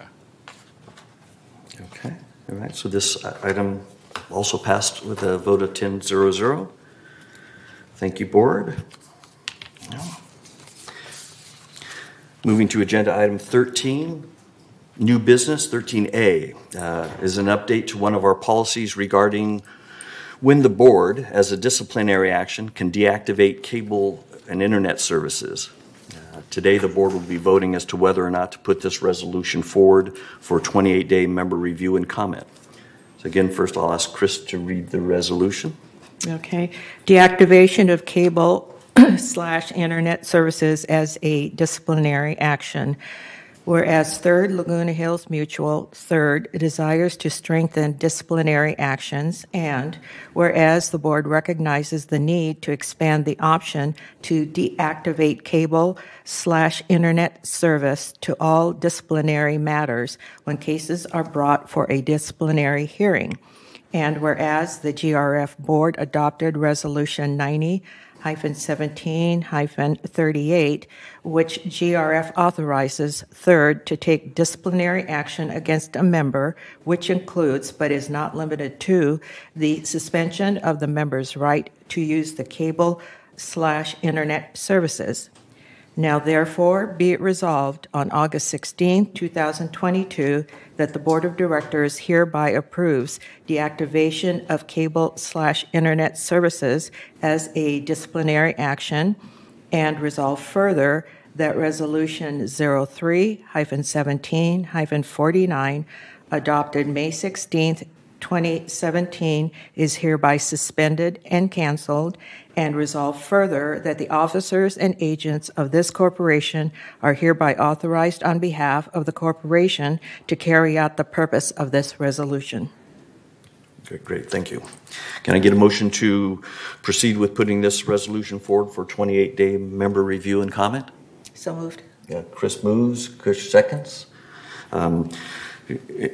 okay, all right. So this uh, item also passed with a vote of 10-0-0. Thank you, board. Moving to agenda item 13, new business, 13A, uh, is an update to one of our policies regarding when the board, as a disciplinary action, can deactivate cable and internet services. Uh, Today, the board will be voting as to whether or not to put this resolution forward for 28-day member review and comment. So again, first I'll ask Chris to read the resolution. Okay. Deactivation of cable slash internet services as a disciplinary action. Whereas Third Laguna Hills Mutual, third, desires to strengthen disciplinary actions, and whereas the board recognizes the need to expand the option to deactivate cable slash internet service to all disciplinary matters when cases are brought for a disciplinary hearing. And whereas the GRF Board adopted Resolution 90 17 38, which GRF authorizes, third, to take disciplinary action against a member, which includes but is not limited to the suspension of the member's right to use the cable slash internet services. Now therefore be it resolved on August 16, 2022, that the Board of Directors hereby approves the activation of cable slash internet services as a disciplinary action and resolve further that Resolution 03-17-49 adopted May 16, 2017 is hereby suspended and canceled, and resolve further that the officers and agents of this corporation are hereby authorized on behalf of the corporation to carry out the purpose of this resolution. Okay, great, thank you. Can I get a motion to proceed with putting this resolution forward for 28-day member review and comment? So moved. Yeah, Chris moves, Chris seconds. Um,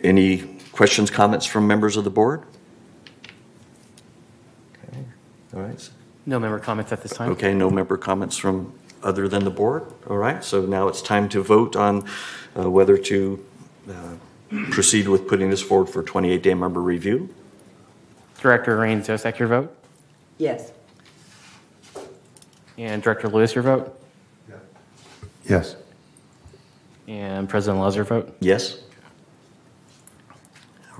Any questions, comments from members of the board? Okay, All right, No member comments at this time. Okay, no member comments from other than the board. All right, so now it's time to vote on uh, whether to uh, proceed with putting this forward for 28-day member review. Director Rane-Szostak, your vote. Yes. And Director Lewis, your vote. Yeah. Yes. And President Laws, your vote. Yes?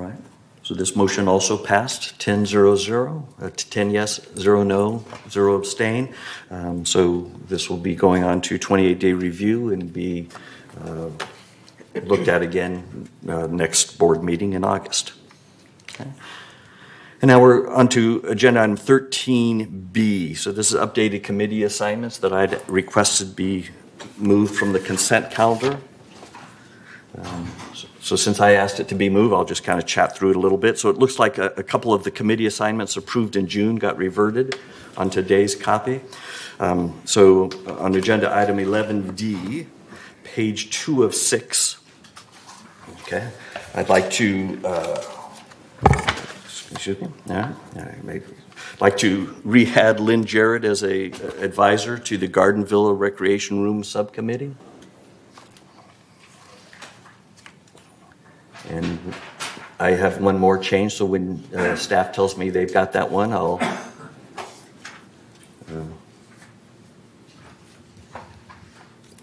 Right, so this motion also passed, 10-0-0, uh, 10 yes, 0 no, 0 abstain. Um, So this will be going on to 28-day review and be uh, looked at again uh, next board meeting in August. Okay. And now we're on to agenda item 13B. So this is updated committee assignments that I'd requested be moved from the consent calendar. Um, so- since I asked it to be moved, I'll just kind of chat through it a little bit. So it looks like a a couple of the committee assignments approved in June got reverted on today's copy. Um, So uh, on agenda item 11D, page two of six, okay, I'd like to, uh, excuse me, yeah, yeah, maybe, like to re-add Lynn Jarrett as a advisor to the Garden Villa Recreation Room Subcommittee. And I have one more change, so when uh, staff tells me they've got that one, I'll. uh,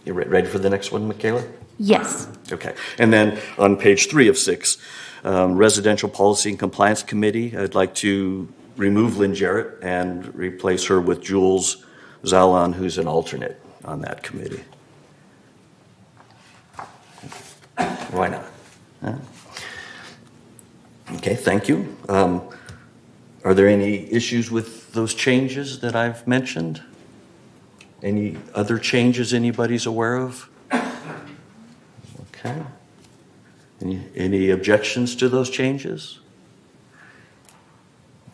You re- ready for the next one, Michaela? Yes. Okay. And then on page three of six, um, Residential Policy and Compliance Committee, I'd like to remove Lynn Jarrett and replace her with Jules Zalon, who's an alternate on that committee. Why not? Thank you. Um, Are there any issues with those changes that I've mentioned? Any other changes anybody's aware of? Okay. Any, any objections to those changes?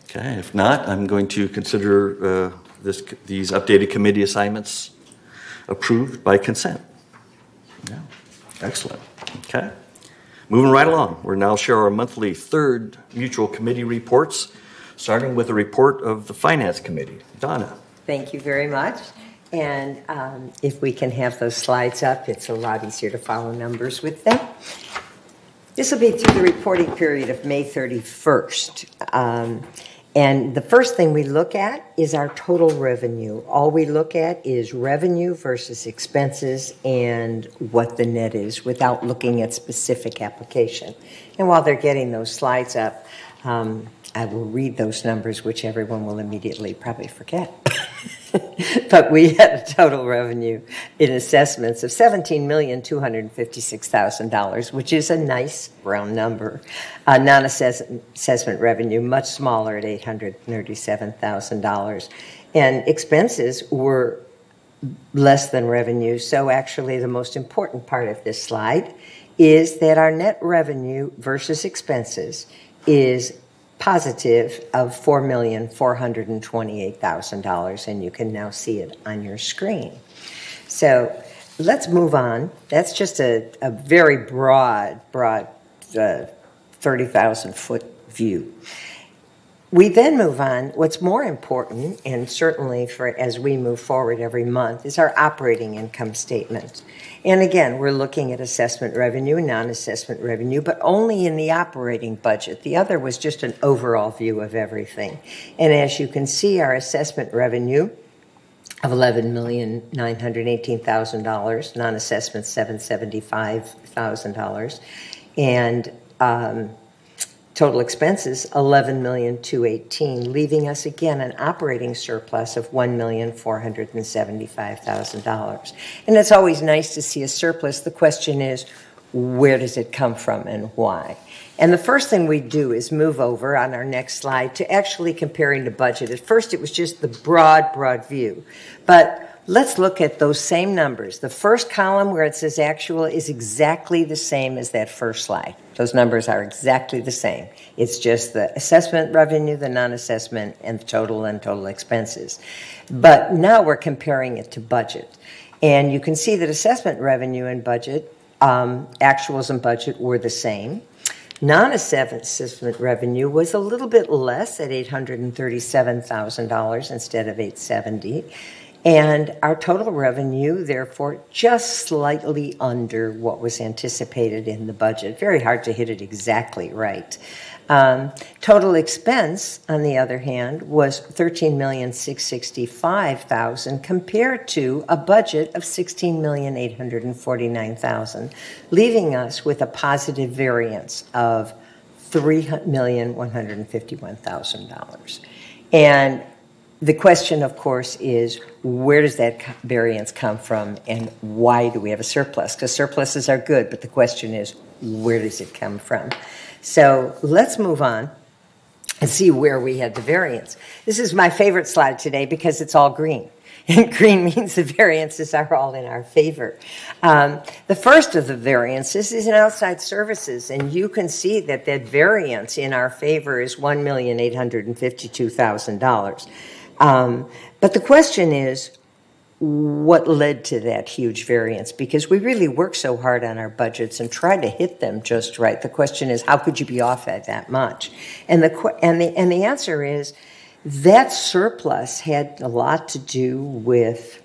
Okay, if not, I'm going to consider uh, this, these updated committee assignments approved by consent. Yeah, excellent. Okay. Moving right along, we'll now share our monthly third mutual committee reports, starting with a report of the Finance Committee. Donna. Thank you very much. And um, if we can have those slides up, it's a lot easier to follow numbers with them. This will be through the reporting period of May 31st. Um, And the first thing we look at is our total revenue. All we look at is revenue versus expenses and what the net is without looking at specific application. And while they're getting those slides up, um, I will read those numbers, which everyone will immediately probably forget. but we had a total revenue in assessments of $17,256,000, which is a nice round number. Uh, non assessment revenue, much smaller at $837,000. And expenses were less than revenue. So, actually, the most important part of this slide is that our net revenue versus expenses is positive of $4,428,000, and you can now see it on your screen. So let's move on. That's just a, a very broad, broad uh, 30,000 foot view. We then move on. What's more important, and certainly for as we move forward every month, is our operating income statement. And again, we're looking at assessment revenue and non-assessment revenue, but only in the operating budget. The other was just an overall view of everything. And as you can see, our assessment revenue of $11,918,000, non-assessment $775,000, and um, total expenses $11,218, leaving us again an operating surplus of $1,475,000. And it's always nice to see a surplus. The question is, where does it come from and why? And the first thing we do is move over on our next slide to actually comparing the budget. At first, it was just the broad, broad view. But let's look at those same numbers. The first column where it says actual is exactly the same as that first slide. Those numbers are exactly the same. It's just the assessment revenue, the non assessment, and the total and total expenses. But now we're comparing it to budget. And you can see that assessment revenue and budget, um, actuals and budget were the same. Non-assessment revenue was a little bit less at $837,000 instead of 870. And our total revenue, therefore, just slightly under what was anticipated in the budget. Very hard to hit it exactly right. Um, total expense, on the other hand, was 13,665,000 compared to a budget of 16,849,000, leaving us with a positive variance of $3,151,000. And the question, of course, is where does that variance come from and why do we have a surplus? Because surpluses are good, but the question is where does it come from? So let's move on and see where we had the variance. This is my favorite slide today because it's all green. And green means the variances are all in our favor. Um, the first of the variances is in outside services, and you can see that that variance in our favor is $1,852,000. Um, but the question is, what led to that huge variance? Because we really work so hard on our budgets and try to hit them just right. The question is, how could you be off at that much? And the and the and the answer is that surplus had a lot to do with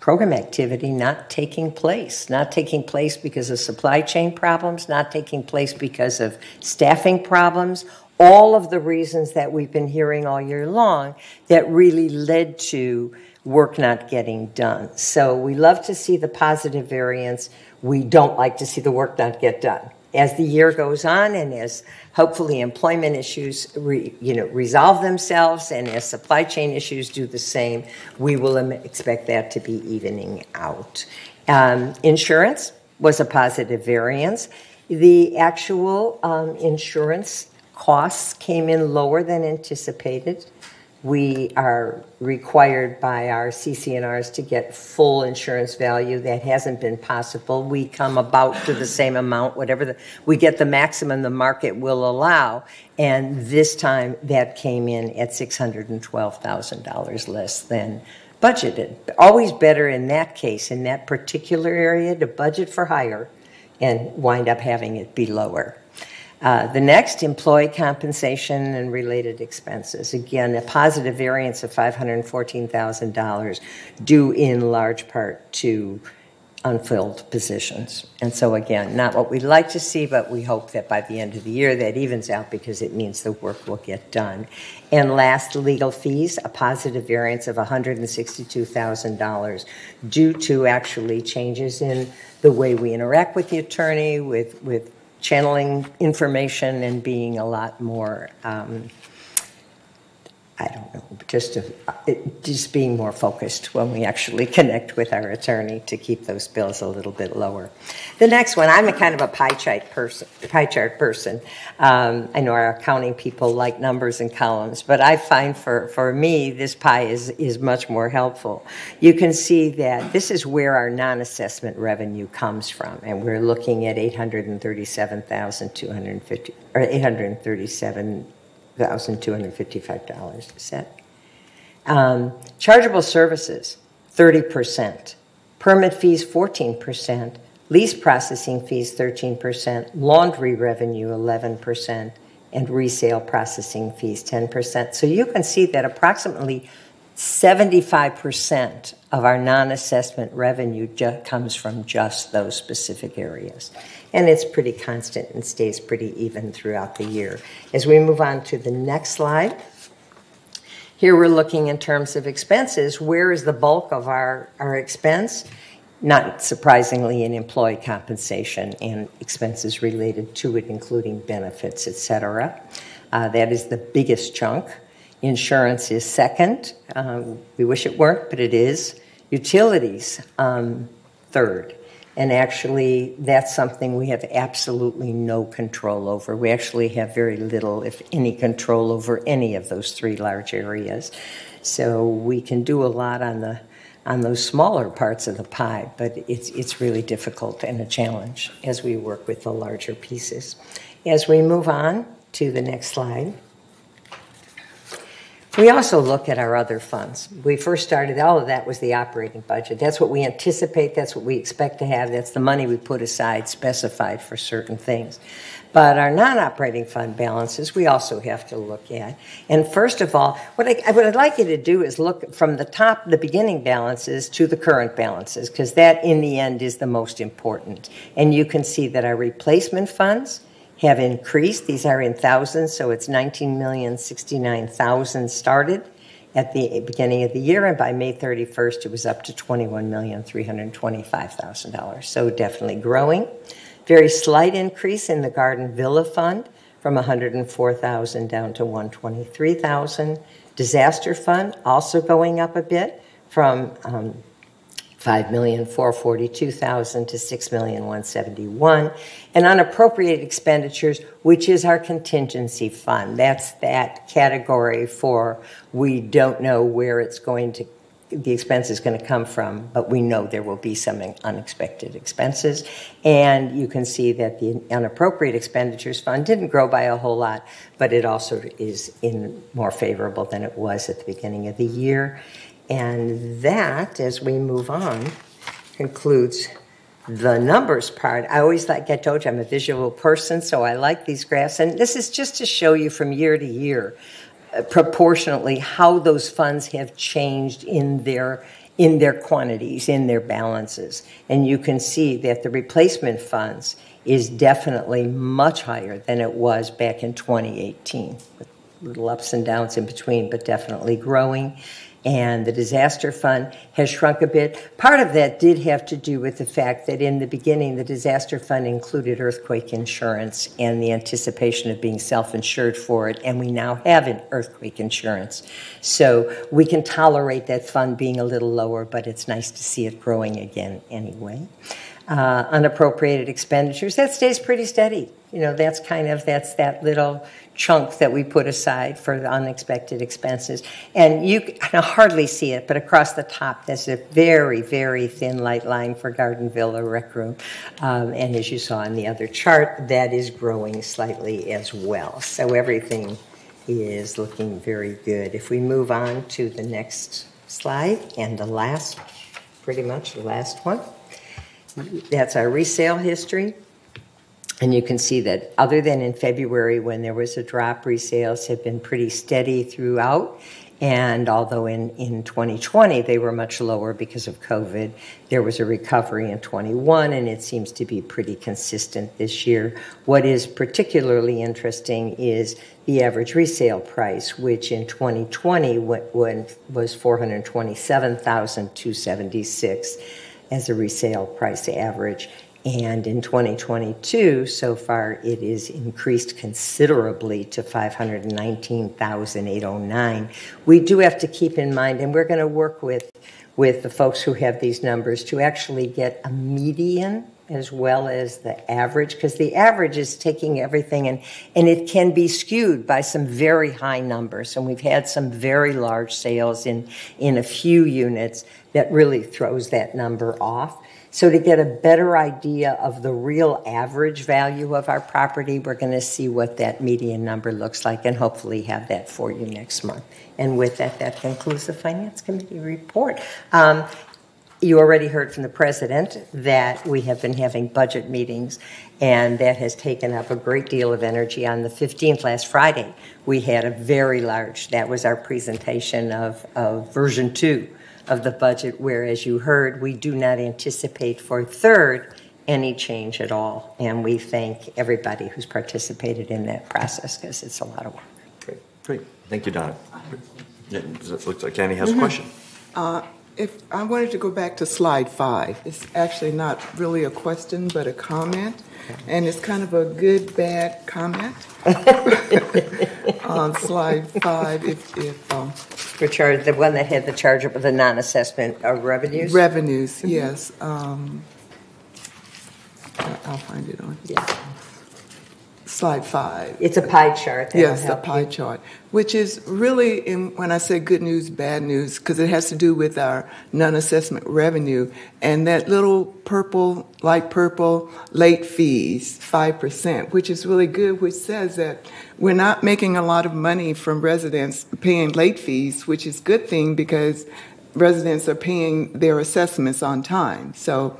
program activity not taking place, not taking place because of supply chain problems, not taking place because of staffing problems, all of the reasons that we've been hearing all year long that really led to work not getting done. So we love to see the positive variance. We don't like to see the work not get done. As the year goes on and as hopefully employment issues re, you know, resolve themselves and as supply chain issues do the same, we will expect that to be evening out. Um, insurance was a positive variance. The actual um, insurance costs came in lower than anticipated. We are required by our CC&Rs to get full insurance value. That hasn't been possible. We come about to the same amount, whatever the, we get the maximum the market will allow. And this time that came in at $612,000 less than budgeted. Always better in that case, in that particular area, to budget for higher and wind up having it be lower. Uh, the next, employee compensation and related expenses. Again, a positive variance of $514,000 due in large part to unfilled positions. And so, again, not what we'd like to see, but we hope that by the end of the year that evens out because it means the work will get done. And last, legal fees, a positive variance of $162,000 due to actually changes in the way we interact with the attorney, with, with channeling information and being a lot more um, I don't know, just to, it, just being more focused when we actually connect with our attorney to keep those bills a little bit lower. The next one, I'm a kind of a pie chart person. Pie chart person. Um, I know our accounting people like numbers and columns, but I find for, for me this pie is is much more helpful. You can see that this is where our non-assessment revenue comes from, and we're looking at eight hundred and thirty-seven thousand two hundred fifty or eight hundred thirty-seven $1,255 set. Um, chargeable services, 30%. Permit fees, 14%. Lease processing fees, 13%. Laundry revenue, 11%. And resale processing fees, 10%. So you can see that approximately 75% of our non assessment revenue ju- comes from just those specific areas. And it's pretty constant and stays pretty even throughout the year. As we move on to the next slide, Here we're looking in terms of expenses. Where is the bulk of our, our expense? Not surprisingly, in employee compensation and expenses related to it, including benefits, et cetera. Uh, that is the biggest chunk. Insurance is second. Um, we wish it weren't, but it is. Utilities, um, third. And actually, that's something we have absolutely no control over. We actually have very little, if any, control over any of those three large areas. So we can do a lot on the on those smaller parts of the pie, but it's it's really difficult and a challenge as we work with the larger pieces. As we move on to the next slide. We also look at our other funds. We first started, all of that was the operating budget. That's what we anticipate, that's what we expect to have, that's the money we put aside specified for certain things. But our non operating fund balances, we also have to look at. And first of all, what, I, what I'd like you to do is look from the top, the beginning balances, to the current balances, because that in the end is the most important. And you can see that our replacement funds, have increased. These are in thousands, so it's 19,069,000 started at the beginning of the year, and by May 31st, it was up to $21,325,000. So definitely growing. Very slight increase in the Garden Villa Fund from 104,000 down to 123,000. Disaster Fund also going up a bit from um, 5,442,000 to 6,171. And unappropriated expenditures, which is our contingency fund. That's that category for we don't know where it's going to the expense is going to come from, but we know there will be some unexpected expenses. And you can see that the unappropriated expenditures fund didn't grow by a whole lot, but it also is in more favorable than it was at the beginning of the year. And that, as we move on, concludes the numbers part. I always like I told you I'm a visual person, so I like these graphs. And this is just to show you from year to year, uh, proportionately, how those funds have changed in their in their quantities, in their balances. And you can see that the replacement funds is definitely much higher than it was back in 2018, with little ups and downs in between, but definitely growing and the disaster fund has shrunk a bit. Part of that did have to do with the fact that in the beginning, the disaster fund included earthquake insurance and the anticipation of being self insured for it, and we now have an earthquake insurance. So we can tolerate that fund being a little lower, but it's nice to see it growing again anyway. Uh, unappropriated expenditures, that stays pretty steady. You know, that's kind of, that's that little chunk that we put aside for the unexpected expenses. And you can hardly see it, but across the top, there's a very, very thin light line for Garden Villa Rec Room. Um, and as you saw in the other chart, that is growing slightly as well. So everything is looking very good. If we move on to the next slide and the last, pretty much the last one, that's our resale history. And you can see that other than in February when there was a drop, resales have been pretty steady throughout. And although in, in 2020 they were much lower because of COVID, there was a recovery in 21 and it seems to be pretty consistent this year. What is particularly interesting is the average resale price, which in 2020 was 427,276 as a resale price average. And in 2022, so far, it is increased considerably to 519,809. We do have to keep in mind, and we're going to work with, with the folks who have these numbers to actually get a median as well as the average, because the average is taking everything and, and it can be skewed by some very high numbers. And we've had some very large sales in, in a few units that really throws that number off. So to get a better idea of the real average value of our property, we're going to see what that median number looks like and hopefully have that for you next month. And with that, that concludes the Finance Committee report. Um, you already heard from the president that we have been having budget meetings, and that has taken up a great deal of energy. On the 15th, last Friday, we had a very large, that was our presentation of, of version two of the budget, where, as you heard, we do not anticipate for third any change at all. And we thank everybody who's participated in that process because it's a lot of work. Great, great. Thank you, Donna. It looks like Annie has a Mhm. question. Uh, If, I wanted to go back to slide five. It's actually not really a question, but a comment, and it's kind of a good, bad comment. On slide five, if, if, um, Which are the one that had the charge of the non-assessment of revenues? revenues, yes. um, I'll find it on. Slide five. It's a pie chart. Yes, a pie you. chart, which is really, in, when I say good news, bad news, because it has to do with our non-assessment revenue. And that little purple, light purple, late fees, 5%, which is really good, which says that we're not making a lot of money from residents paying late fees, which is good thing because residents are paying their assessments on time. So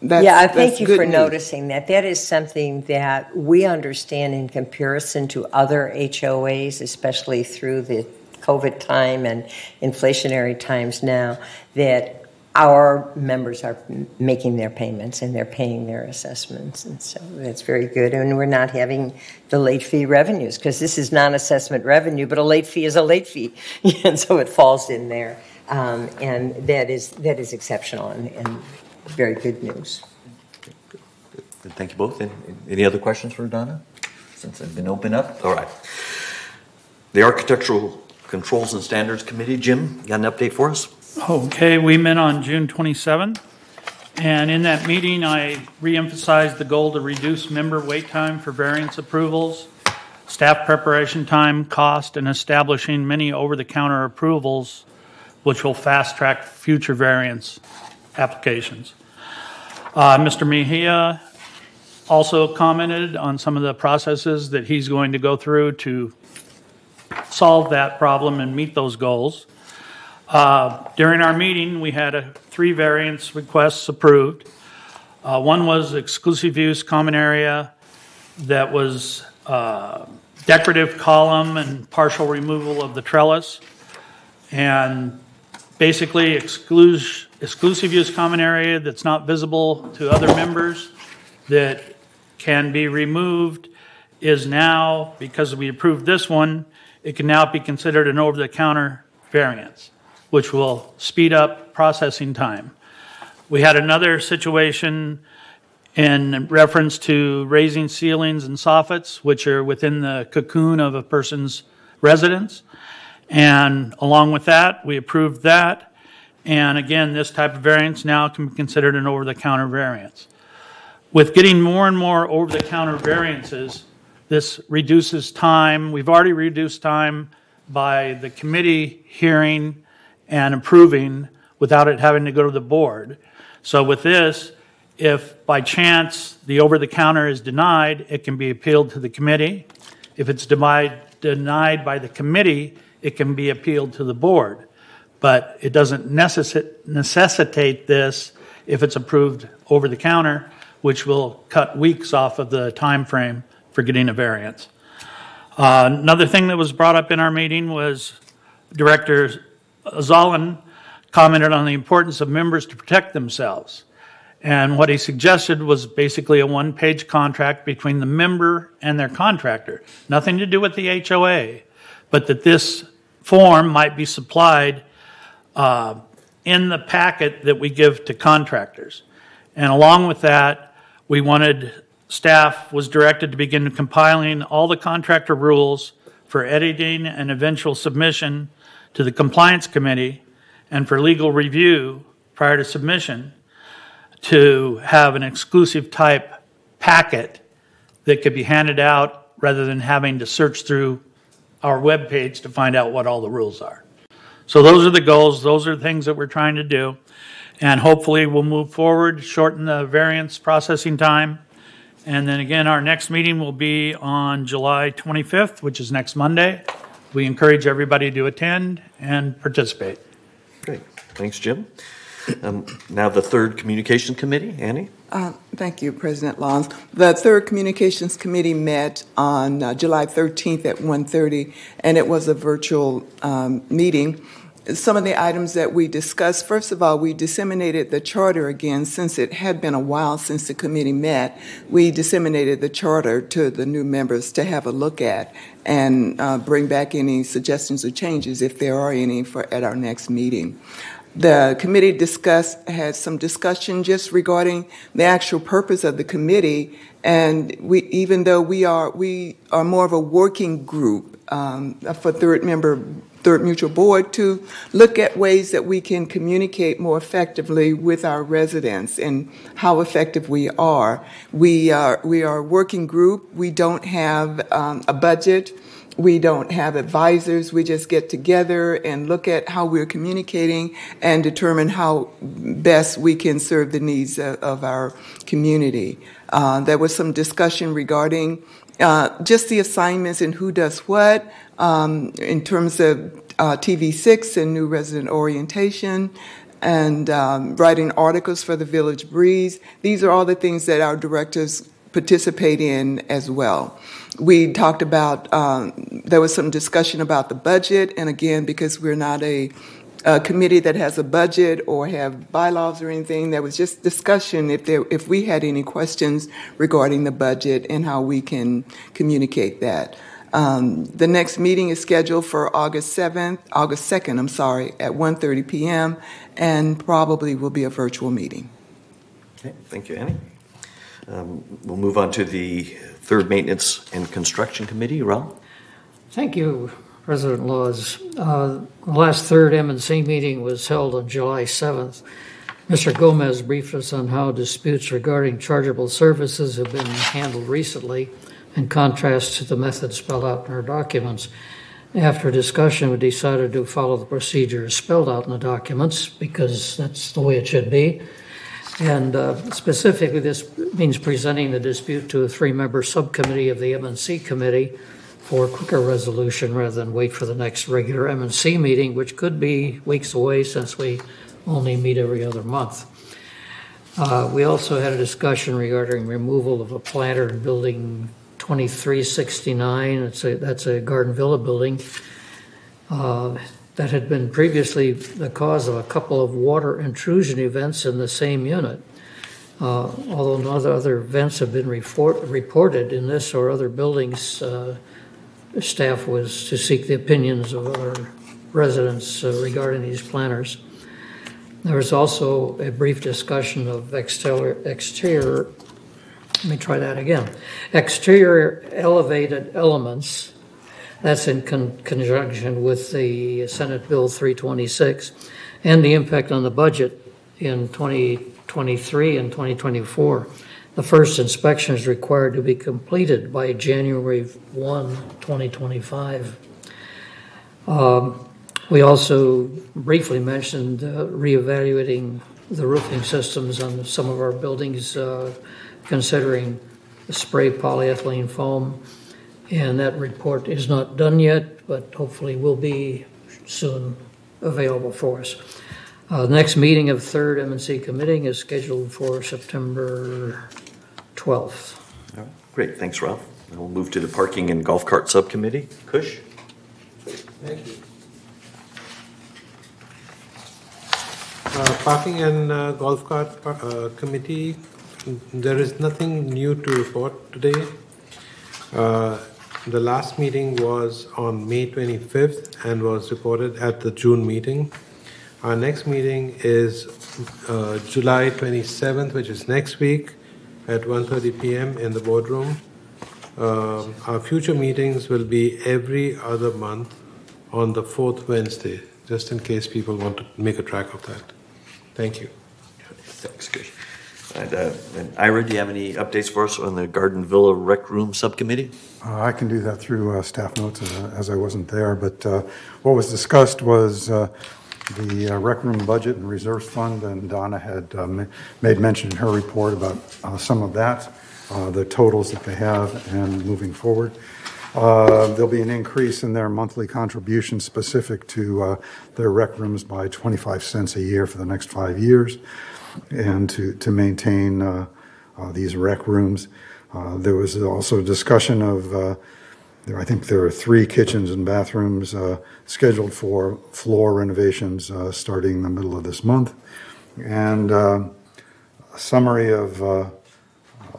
that's, yeah, thank you for news. noticing that. That is something that we understand in comparison to other HOAs, especially through the COVID time and inflationary times now, that our members are making their payments and they're paying their assessments. And so that's very good. And we're not having the late fee revenues because this is non assessment revenue, but a late fee is a late fee. and so it falls in there. Um, and that is, that is exceptional and, and very good news. Good, Thank you both. Any other questions for Donna? Since I've been open up? All right. The Architectural Controls and Standards Committee, Jim, you got an update for us? Okay, we met on June 27th, and in that meeting, I reemphasized the goal to reduce member wait time for variance approvals, staff preparation time, cost, and establishing many over-the-counter approvals, which will fast-track future variance applications. Uh, Mr. Mejia also commented on some of the processes that he's going to go through to solve that problem and meet those goals. Uh, During our meeting, we had a- three variance requests approved. Uh, One was exclusive use common area that was uh, decorative column and partial removal of the trellis. And basically exclus- exclusive use common area that's not visible to other members that can be removed is now, because we approved this one, it can now be considered an over-the-counter variance, which will speed up processing time. We had another situation in reference to raising ceilings and soffits, which are within the cocoon of a person's residence. And along with that, we approved that. And again, this type of variance now can be considered an over-the-counter variance. With getting more and more over-the-counter variances, this reduces time. We've already reduced time by the committee hearing and approving without it having to go to the board. So with this, if by chance the over-the-counter is denied, it can be appealed to the committee. If it's denied, denied by the committee, it can be appealed to the board. But it doesn't necessi- necessitate this if it's approved over-the-counter, which will cut weeks off of the time frame for getting a variance. Uh, Another thing that was brought up in our meeting was Director Zollin commented on the importance of members to protect themselves. And what he suggested was basically a one-page contract between the member and their contractor. Nothing to do with the HOA, but that this form might be supplied uh, in the packet that we give to contractors. And along with that, we wanted, staff was directed to begin compiling all the contractor rules for editing and eventual submission to the compliance committee and for legal review prior to submission to have an exclusive type packet that could be handed out rather than having to search through our web page to find out what all the rules are. So those are the goals, those are the things that we're trying to do. And hopefully we'll move forward, shorten the variance processing time. And then again, our next meeting will be on July 25th, which is next Monday. We encourage everybody to attend and participate. Great. Thanks, Jim. Um, Now the third Communication Committee, Annie? Uh, Thank you, President Laws. The Third Communications Committee met on uh, July 13th at 1:30, and it was a virtual um, meeting. Some of the items that we discussed. First of all, we disseminated the charter again since it had been a while since the committee met. We disseminated the charter to the new members to have a look at and uh, bring back any suggestions or changes if there are any for at our next meeting. The committee discussed had some discussion just regarding the actual purpose of the committee, and we even though we are we are more of a working group um, for third member Third Mutual Board to look at ways that we can communicate more effectively with our residents and how effective we are. We are, we are a working group. We don't have um, a budget. We don't have advisors. We just get together and look at how we're communicating and determine how best we can serve the needs of, of our community. Uh, there was some discussion regarding uh, just the assignments and who does what um, in terms of uh, TV6 and new resident orientation and um, writing articles for the Village Breeze. These are all the things that our directors participate in as well. We talked about, um, there was some discussion about the budget, and again, because we're not a, a, committee that has a budget or have bylaws or anything, there was just discussion if there, if we had any questions regarding the budget and how we can communicate that. Um, the next meeting is scheduled for August 7th, August 2nd, I'm sorry, at 1:30 p.m., and probably will be a virtual meeting. Okay, thank you, Annie. Um, We'll move on to the Third Maintenance and Construction Committee. Ralph? Thank you, President Laws. Uh, The last third M and C meeting was held on July 7th. Mr. Gomez briefed us on how disputes regarding chargeable services have been handled recently in contrast to the method spelled out in our documents. After discussion, we decided to follow the procedures spelled out in the documents because that's the way it should be. And uh, specifically, this means presenting the dispute to a three-member subcommittee of the M&C committee for quicker resolution rather than wait for the next regular M&C meeting, which could be weeks away since we only meet every other month. Uh, we also had a discussion regarding removal of a planter in building 2369. It's a, that's a Garden Villa building uh, that had been previously the cause of a couple of water intrusion events in the same unit. Uh, although no other events have been report, reported in this or other buildings, uh, staff was to seek the opinions of our residents uh, regarding these planters. There was also a brief discussion of exterior, exterior let me try that again. Exterior elevated elements, that's in con- conjunction with the Senate Bill 326, and the impact on the budget in 2023 and 2024. The first inspection is required to be completed by January 1, 2025. Um, we also briefly mentioned uh, reevaluating the roofing systems on some of our buildings. Uh, considering spray polyethylene foam. And that report is not done yet, but hopefully will be soon available for us. Uh, the next meeting of third M&C committee is scheduled for September 12th. All right, Great, thanks, Ralph. And We'll move to the Parking and Golf Cart Subcommittee. Kush? Thank you. Uh, Parking and uh, Golf Cart uh, Committee there is nothing new to report today. Uh, the last meeting was on May 25th and was reported at the June meeting. Our next meeting is uh, July 27th, which is next week at 1.30 p.m. in the boardroom. Uh, our future meetings will be every other month on the fourth Wednesday, just in case people want to make a track of that. Thank you. Thanks, Kush. And, uh, and Ira, do you have any updates for us on the Garden Villa Rec Room Subcommittee? Uh, I can do that through uh, staff notes as, as I wasn't there, but uh, what was discussed was uh, the uh, rec room budget and reserves fund, and Donna had um, made mention in her report about uh, some of that, uh, the totals that they have, and moving forward. Uh, there'll be an increase in their monthly contribution specific to uh, their rec rooms by 25 cents a year for the next five years and to, to maintain uh, uh, these rec rooms. Uh, there was also discussion of There, I think there are three kitchens and bathrooms uh, scheduled for floor renovations uh, starting the middle of this month. And uh, a summary of uh,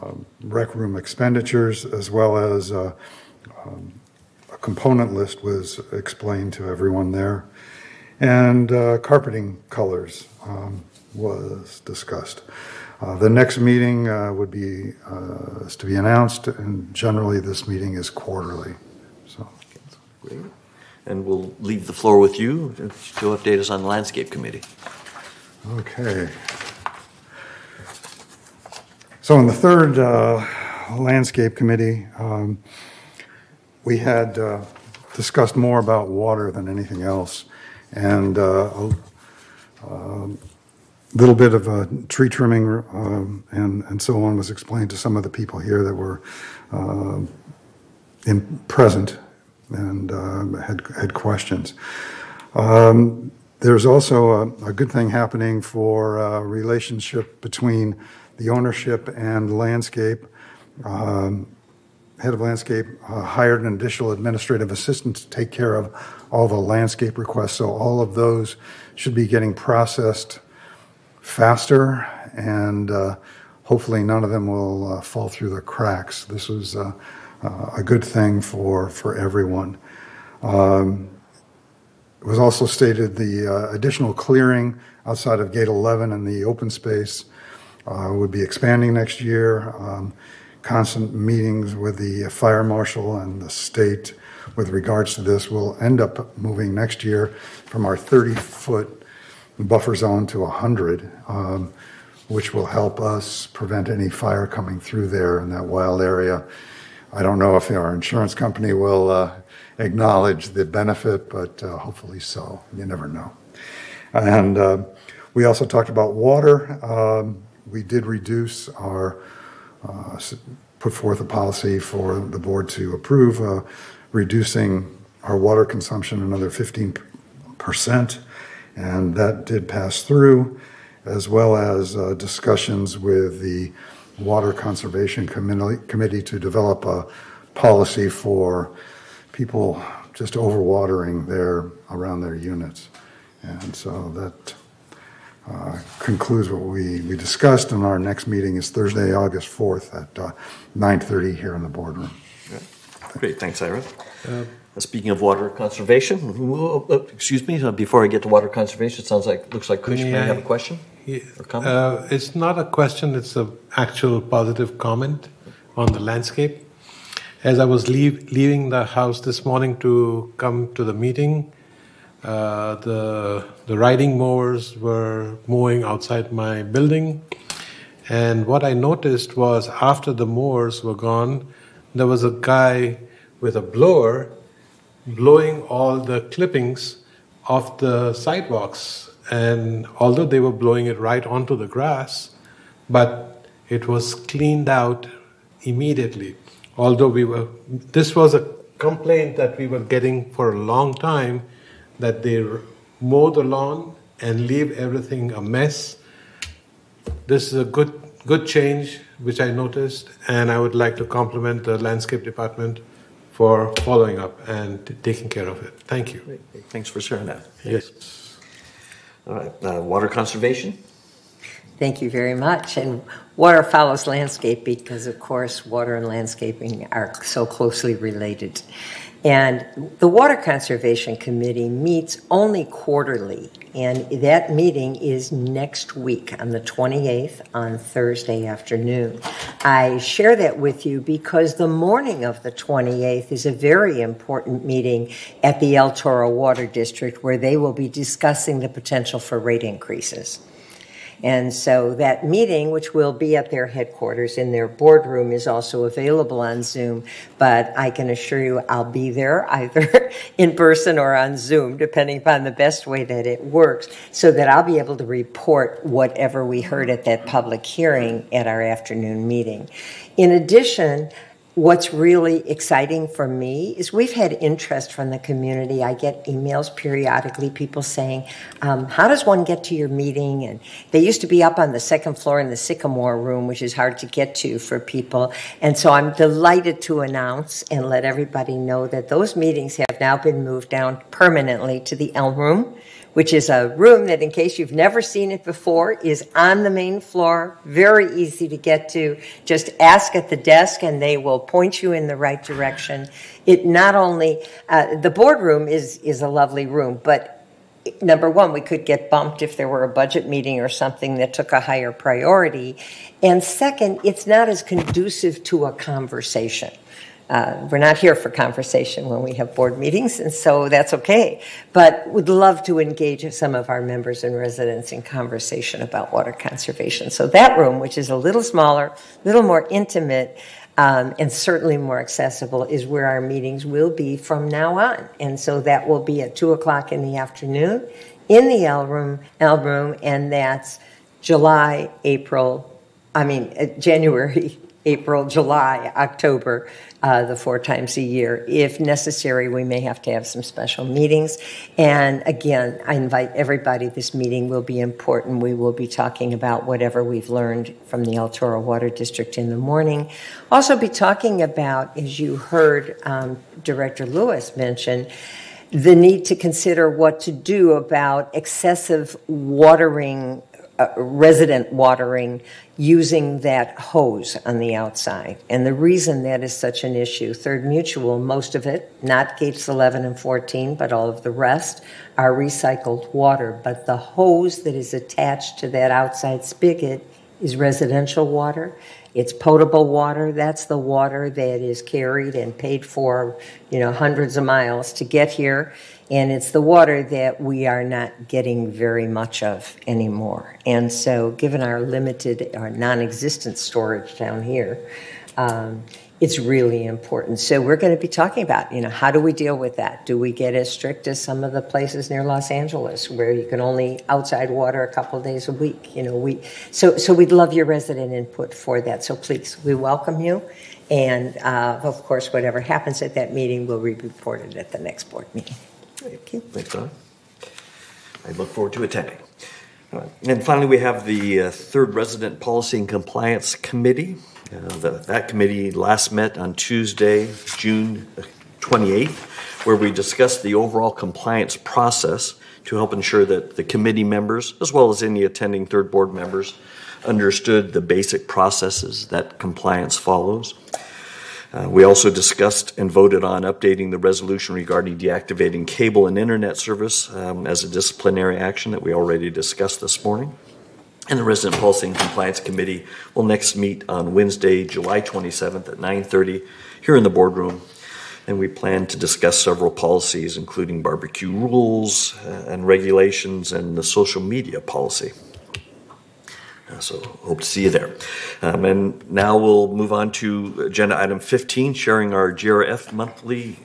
um, rec room expenditures as well as uh, um, a component list was explained to everyone there. And uh, carpeting colors um, was discussed. Uh, The next meeting uh, would be, uh, is to be announced, and generally this meeting is quarterly, so. Great. And we'll leave the floor with you to update us on the landscape committee. Okay. So in the third uh, landscape committee, um, we had uh, discussed more about water than anything else. And uh, a um, little bit of uh, tree trimming um, and, and so on was explained to some of the people here that were uh, in, present and uh, had, had questions. Um, there's also a, a, good thing happening for a relationship between the ownership and landscape. Um, head of landscape uh, hired an additional administrative assistant to take care of all the landscape requests. So all of those should be getting processed faster, and uh, hopefully none of them will uh, fall through the cracks. This was uh, a good thing for for everyone. Um, it was also stated the uh, additional clearing outside of Gate 11 and the open space uh, would be expanding next year. Um, constant meetings with the fire marshal and the state with regards to this will end up moving next year from our 30 foot buffer zone to 100, um, which will help us prevent any fire coming through there in that wild area. I don't know if our insurance company will uh, acknowledge the benefit, but uh, hopefully so. You never know. And uh, we also talked about water. Um, we did reduce our, uh, put forth a policy for the board to approve, uh, reducing our water consumption another 15%. And that did pass through, as well as uh, discussions with the Water Conservation Committee, Committee to develop a policy for people just overwatering their around their units. And so that uh, concludes what we, we discussed, and our next meeting is Thursday, August 4th at uh, 9:30 here in the boardroom. Great, thanks, Ira. Uh, Speaking of water conservation, oh, excuse me, uh, before I get to water conservation, it sounds like, looks like Kush may May I- have a question or comment? Uh, It's not a question, it's an actual positive comment on the landscape. As I was leave, leaving the house this morning to come to the meeting, uh, the, the riding mowers were mowing outside my building. And what I noticed was after the mowers were gone, there was a guy with a blower blowing all the clippings off the sidewalks. And although they were blowing it right onto the grass, but it was cleaned out immediately. Although we were, this was a complaint that we were getting for a long time that they mow the lawn and leave everything a mess. This is a good good change which I noticed, and I would like to compliment the landscape department for following up and t- taking care of it. Thank you. Thanks for sharing that. Yes. All right, uh, water conservation? Thank you very much. And water follows landscape because, of course, water and landscaping are so closely related. And the Water Conservation Committee meets only quarterly, and that meeting is next week on the 28th on Thursday afternoon. I share that with you because the morning of the 28th is a very important meeting at the El Toro Water District where they will be discussing the potential for rate increases. And so that meeting, which will be at their headquarters in their boardroom, is also available on Zoom. But I can assure you I'll be there either in person or on Zoom, depending upon the best way that it works, so that I'll be able to report whatever we heard at that public hearing at our afternoon meeting. In addition, What's really exciting for me is we've had interest from the community. I get emails periodically, people saying, um, How does one get to your meeting? And they used to be up on the second floor in the Sycamore room, which is hard to get to for people. And so I'm delighted to announce and let everybody know that those meetings have now been moved down permanently to the Elm Room which is a room that, in case you've never seen it before, is on the main floor, very easy to get to. Just ask at the desk and they will point you in the right direction. It not only, uh, the boardroom is, is a lovely room, but number one, we could get bumped if there were a budget meeting or something that took a higher priority. And second, it's not as conducive to a conversation. Uh, we're not here for conversation when we have board meetings, and so that's okay. But we'd love to engage some of our members and residents in conversation about water conservation. So that room, which is a little smaller, a little more intimate, um, and certainly more accessible, is where our meetings will be from now on. And so that will be at two o'clock in the afternoon in the Elm room, Elm room, and that's July, April, I mean uh, January, April, July, October, uh, the four times a year. If necessary, we may have to have some special meetings. And again, I invite everybody. This meeting will be important. We will be talking about whatever we've learned from the El Toro Water District in the morning. Also, be talking about, as you heard um, Director Lewis mention, the need to consider what to do about excessive watering uh, resident watering using that hose on the outside. And the reason that is such an issue, Third Mutual, most of it, not gates 11 and 14, but all of the rest, are recycled water. But the hose that is attached to that outside spigot is residential water. It's potable water. That's the water that is carried and paid for, you know, hundreds of miles to get here and it's the water that we are not getting very much of anymore. And so, given our limited or non existent storage down here, um, it's really important. So we're going to be talking about, you know, how do we deal with that? Do we get as strict as some of the places near Los Angeles where you can only outside water a couple days a week? You know, we so so we'd love your resident input for that. So please, we welcome you, and uh, of course, whatever happens at that meeting will be reported at the next board meeting. Thank you. Thanks, Don. I look forward to attending. Uh, And finally, we have the uh, Third Resident Policy and Compliance Committee. Uh, the- That committee last met on Tuesday, June 28th, where we discussed the overall compliance process to help ensure that the committee members, as well as any attending third board members, understood the basic processes that compliance follows. Uh, We also discussed and voted on updating the resolution regarding deactivating cable and internet service um, as a disciplinary action that we already discussed this morning. And the Resident Policy and Compliance Committee will next meet on Wednesday, July 27th at 9:30 here in the boardroom. And we plan to discuss several policies, including barbecue rules uh, and regulations and the social media policy. Uh, So hope to see you there. Um, And now we'll move on to agenda item 15, sharing our GRF monthly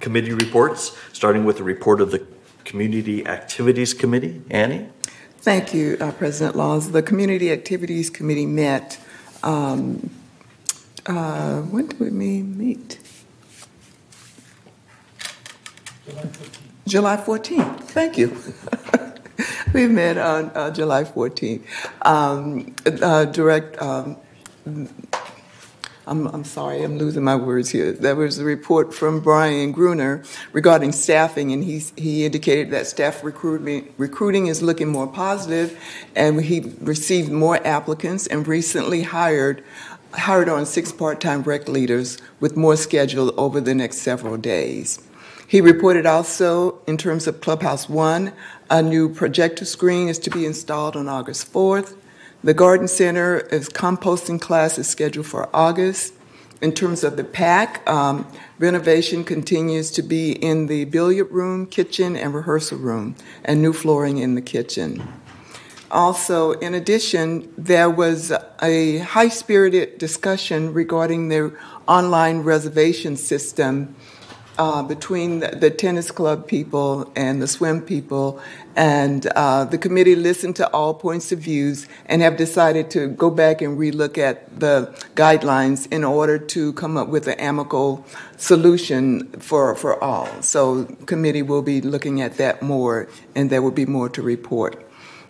committee reports, starting with the report of the Community Activities Committee. Annie? Thank you, uh, President Laws. The Community Activities Committee met, um, uh, when did we meet? July 14th. Thank you. We met on uh, July 14th. Um, uh, direct, um, I'm, I'm sorry, I'm losing my words here. There was a report from Brian Gruner regarding staffing, and he's, he indicated that staff recruitment, recruiting is looking more positive, and he received more applicants and recently hired hired on six part-time rec leaders with more scheduled over the next several days. He reported also, in terms of Clubhouse One, a new projector screen is to be installed on August 4th. The Garden Center is composting class is scheduled for August. In terms of the PAC, um, renovation continues to be in the billiard room, kitchen, and rehearsal room, and new flooring in the kitchen. Also, in addition, there was a high spirited discussion regarding the online reservation system uh, between the, tennis club people and the swim people, and uh, the committee listened to all points of views and have decided to go back and relook at the guidelines in order to come up with an amicable solution for, for all. So committee will be looking at that more, and there will be more to report.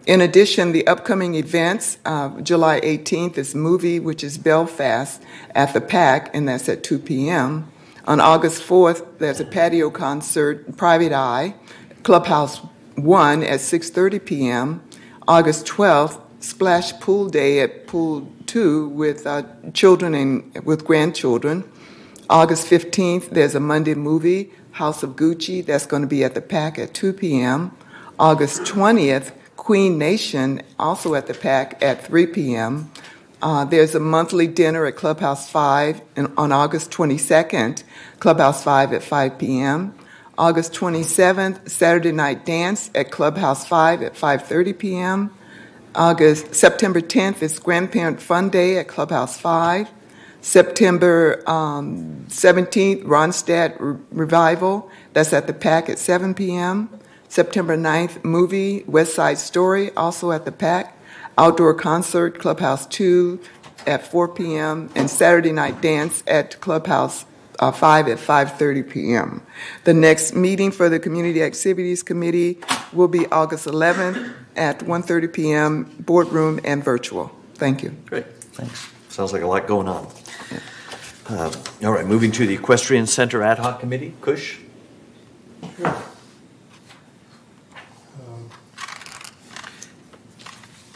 In addition, the upcoming events, uh, July 18th is movie, which is Belfast at the PAC, and that's at 2 p.m. On August 4th, there's a patio concert, Private Eye, Clubhouse 1 at 6:30 p.m. August 12th, Splash Pool Day at Pool 2 with uh, children and with grandchildren. August 15th, there's a Monday movie, House of Gucci, that's going to be at the PAC at 2 p.m. August 20th, Queen Nation, also at the PAC at 3 p.m. Uh, there's a monthly dinner at Clubhouse 5 in, on August 22nd, Clubhouse 5 at 5 p.m. August 27th, Saturday night dance at Clubhouse 5 at 5:30 p.m. August September 10th is Grandparent Fun Day at Clubhouse 5. September um, 17th, Ronstadt Re- Revival. That's at the PAC at 7 p.m. September 9th, movie West Side Story, also at the PAC. Outdoor concert, Clubhouse 2 at 4 p.m. And Saturday night dance at Clubhouse uh, 5 at 5.30 p.m. The next meeting for the Community Activities Committee will be August 11th at 1.30 p.m., boardroom and virtual. Thank you. Great, thanks. Sounds like a lot going on. Uh, All right, moving to the Equestrian Center Ad Hoc Committee. Kush?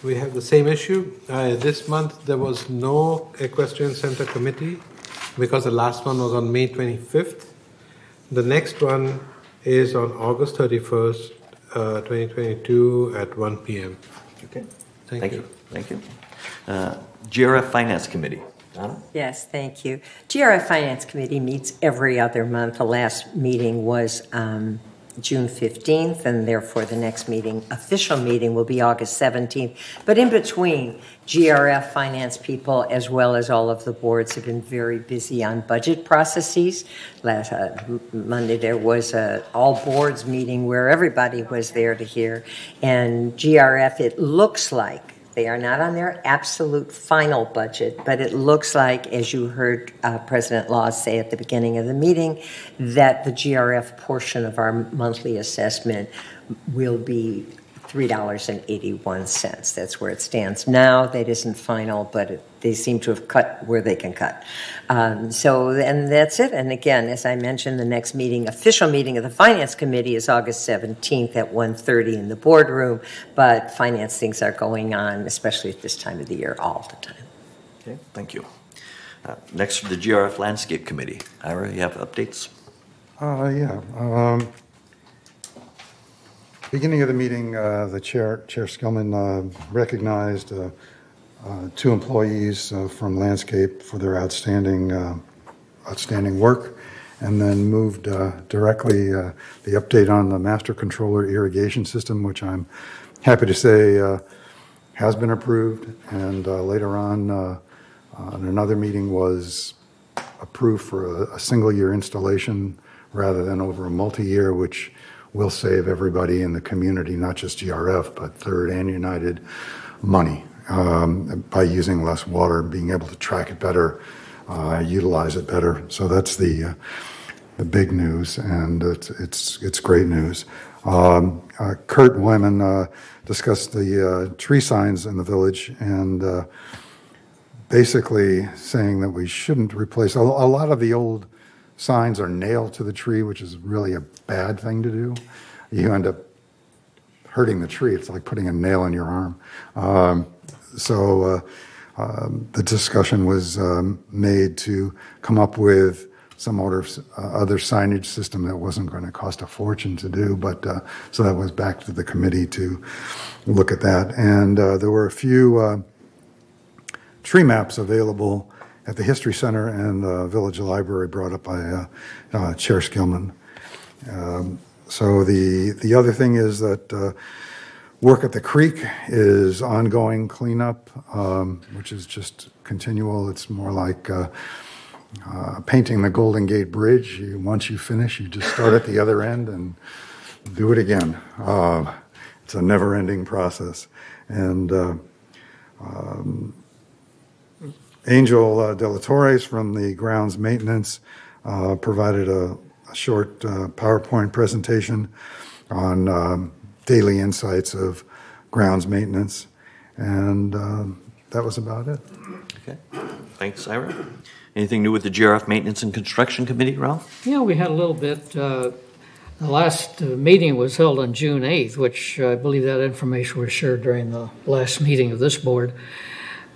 We have the same issue. Uh, This month, there was no equestrian center committee because the last one was on May 25th. The next one is on August 31st, uh, 2022 at 1 PM. Okay. Thank Thank you. you, thank you. Uh, GRF Finance Committee. Donna? Yes, thank you. GRF Finance Committee meets every other month. The last meeting was um, June 15th, and therefore the next meeting, official meeting, will be August 17th. But in between, GRF finance people, as well as all of the boards, have been very busy on budget processes. Last uh, Monday, there was a all boards meeting where everybody was there to hear. And GRF, it looks like they are not on their absolute final budget, but it looks like, as you heard uh, President Laws say at the beginning of the meeting, that the GRF portion of our monthly assessment will be $3.81. That's where it stands now. That isn't final, but it, they seem to have cut where they can cut. Um, so, and that's it. And again, as I mentioned, the next meeting, official meeting of the Finance Committee is August 17th at 1.30 in the boardroom, but finance things are going on, especially at this time of the year, all the time. Okay, thank you. Uh, Next, the GRF Landscape Committee. Ira, you have updates? Uh, yeah. um, Beginning of the meeting, uh, the Chair, Chair Skillman uh, recognized uh, two employees uh, from Landscape for their outstanding, uh, outstanding work, and then moved uh, directly the update on the master controller irrigation system, which I'm happy to say has been approved, and later on, uh, another meeting was approved for a, a single-year installation rather than over a multi-year, which will save everybody in the community, not just GRF, but Third and United, money um, by using less water, being able to track it better, uh, utilize it better. So that's the uh, the big news, and it's it's it's great news. Um, uh, Kurt Wyman uh, discussed the uh, tree signs in the village, and uh, basically saying that we shouldn't replace a, a lot of the old signs are nailed to the tree, which is really a bad thing to do. You end up hurting the tree. It's like putting a nail in your arm. Um, so uh, um, the discussion was um, made to come up with some other, uh, other signage system that wasn't going to cost a fortune to do. But uh, so that was back to the committee to look at that. And uh, there were a few uh, tree maps available at the History Center and the Village Library brought up by uh, Chair Skillman. Um, So the, the other thing is that work at the creek is ongoing cleanup, um, which is just continual. It's more like uh, uh, painting the Golden Gate Bridge. You, once you finish, you just start at the other end and do it again. Uh, it's a never-ending process. And uh, um, Angel uh, De La Torres from the grounds maintenance uh, provided a, a short uh, PowerPoint presentation on um, daily insights of grounds maintenance. And um, that was about it. Okay. Thanks, Ira. Anything new with the GRF Maintenance and Construction Committee, Ralph? Yeah, we had a little bit. Uh, the last uh, meeting was held on June 8th, which I believe that information was shared during the last meeting of this board.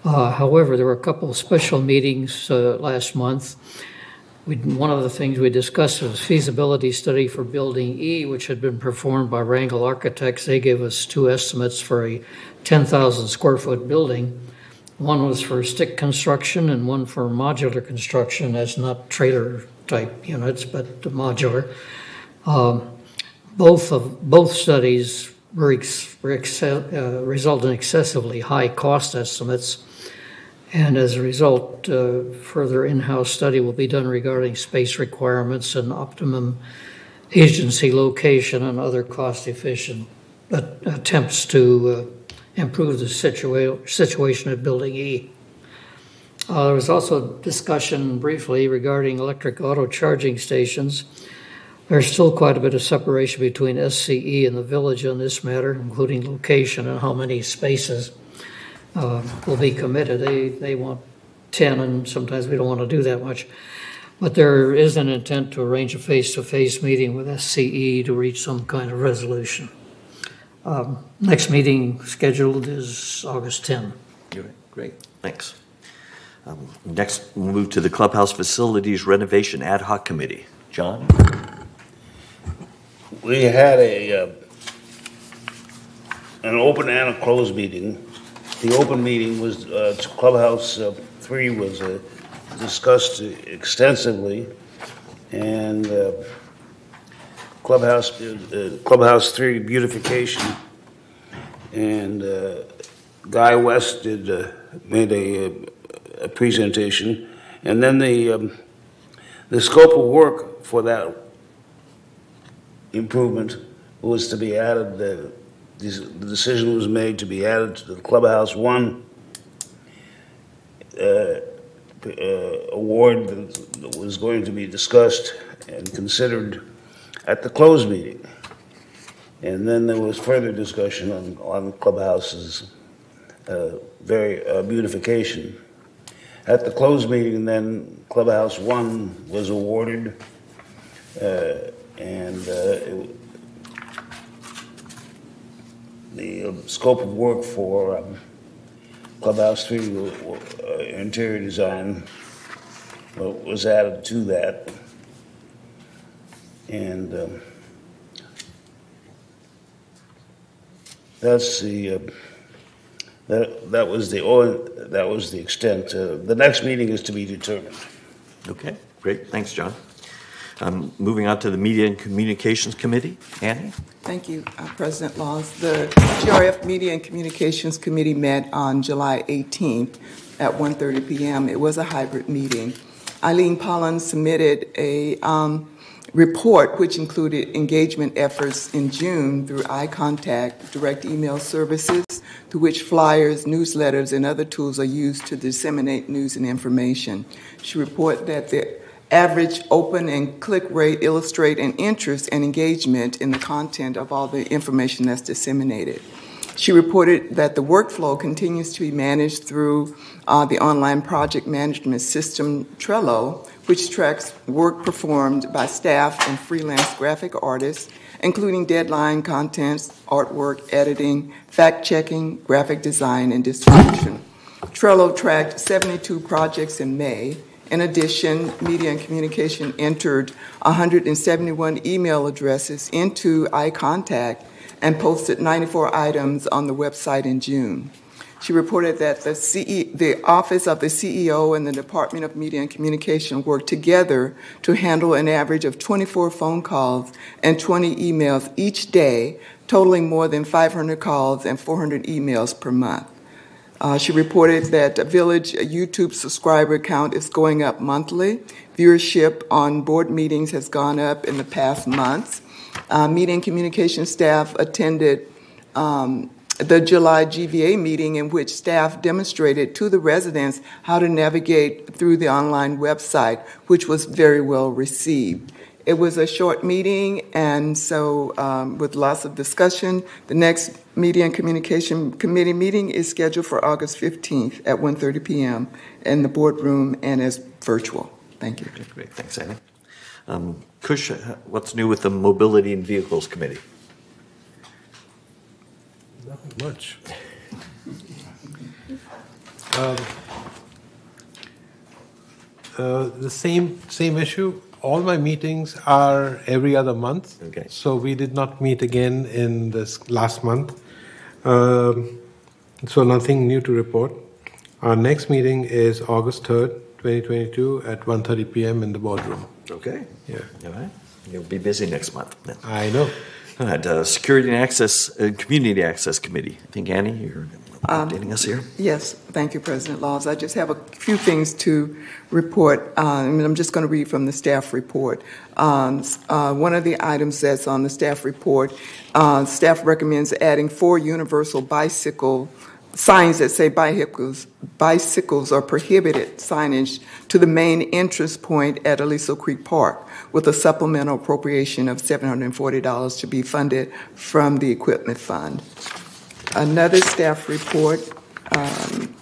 Uh, however, there were a couple of special meetings uh, last month. We, one of the things we discussed was feasibility study for Building E, which had been performed by Wrangle Architects. They gave us two estimates for a 10,000 square foot building. One was for stick construction and one for modular construction. That's not trailer type units, but modular. Um, both of both studies were, ex, were ex, uh, result in excessively high cost estimates. And as a result, uh, further in-house study will be done regarding space requirements and optimum agency location and other cost-efficient attempts to uh, improve the situa- situation at Building E. Uh, there was also discussion briefly regarding electric auto charging stations. There's still quite a bit of separation between SCE and the village on this matter, including location and how many spaces uh, will be committed. They, they want 10, and sometimes we don't want to do that much. But there is an intent to arrange a face-to-face meeting with SCE to reach some kind of resolution. Um, Next meeting scheduled is August 10. Great, thanks. Um, Next, we'll move to the Clubhouse Facilities Renovation Ad Hoc Committee. John? We had a, uh, an open and a closed meeting. The open meeting was, uh, Clubhouse uh, Three was uh, discussed extensively, and uh, Clubhouse, uh, Clubhouse Three beautification, and uh, Guy West did, uh, made a, a presentation, and then the, um, the scope of work for that improvement was to be added, the, the decision was made to be added to the Clubhouse One uh, uh, award that was going to be discussed and considered at the closed meeting. And then there was further discussion on, on Clubhouse's uh, very uh, beautification. At the closed meeting, then Clubhouse One was awarded, uh, and uh, it, the um, scope of work for um, Clubhouse 3 uh, interior design uh, was added to that. And um, that's the, uh, that, that was the, that was the extent. Uh, the next meeting is to be determined. Okay, great, thanks, John. Um, Moving on to the Media and Communications Committee. Annie? Thank you, uh, President Laws. The GRF Media and Communications Committee met on July 18th at 1:30 p.m. It was a hybrid meeting. Eileen Paulin submitted a um, report which included engagement efforts in June through iContact, direct email services, through which flyers, newsletters, and other tools are used to disseminate news and information. She reported that the average open and click rate illustrate an interest and engagement in the content of all the information that's disseminated. She reported that the workflow continues to be managed through uh, the online project management system Trello, which tracks work performed by staff and freelance graphic artists, including deadline contents, artwork, editing, fact checking, graphic design, and distribution. Trello tracked 72 projects in May in addition, Media and Communication entered 171 email addresses into iContact and posted 94 items on the website in June. She reported that the, CE, the Office of the CEO and the Department of Media and Communication worked together to handle an average of 24 phone calls and 20 emails each day, totaling more than 500 calls and 400 emails per month. Uh, She reported that the Village YouTube subscriber count is going up monthly. Viewership on board meetings has gone up in the past months. Uh, Meeting communication staff attended um, the July GVA meeting in which staff demonstrated to the residents how to navigate through the online website, which was very well received. It was a short meeting, and so um, with lots of discussion, the next Media and Communication Committee meeting is scheduled for August 15th at 1:30 p.m. in the boardroom and is virtual. Thank you. Great, thanks, Annie. Um, Kush, uh, what's new with the Mobility and Vehicles Committee? Nothing much. Um, uh, The same, same issue. All my meetings are every other month. Okay. So we did not meet again in this last month. Um, So nothing new to report. Our next meeting is August 3rd, 2022 at 1:30 PM in the boardroom. Okay. Yeah. All right. You'll be busy next month. then. I know. All right, uh, Security and Access, uh, Community Access Committee. I think, Annie, you're updating us here. Yes, thank you, President Laws. I just have a few things to report, uh, I'm just going to read from the staff report. Um, uh, One of the items that's on the staff report, uh, staff recommends adding four universal bicycle signs that say bicycles, bicycles are prohibited signage to the main entrance point at Aliso Creek Park with a supplemental appropriation of $740 to be funded from the equipment fund. Another staff report, um,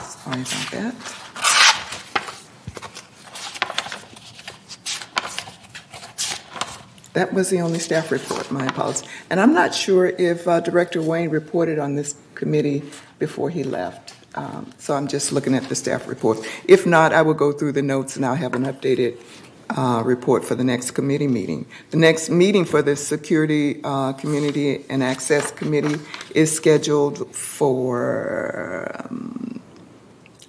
sorry about that. That was the only staff report, my apologies. And I'm not sure if uh, Director Wayne reported on this committee before he left. Um, So I'm just looking at the staff report. If not, I will go through the notes and I'll have an updated uh, report for the next committee meeting. The next meeting for the Security, uh, Community, and Access Committee is scheduled for um,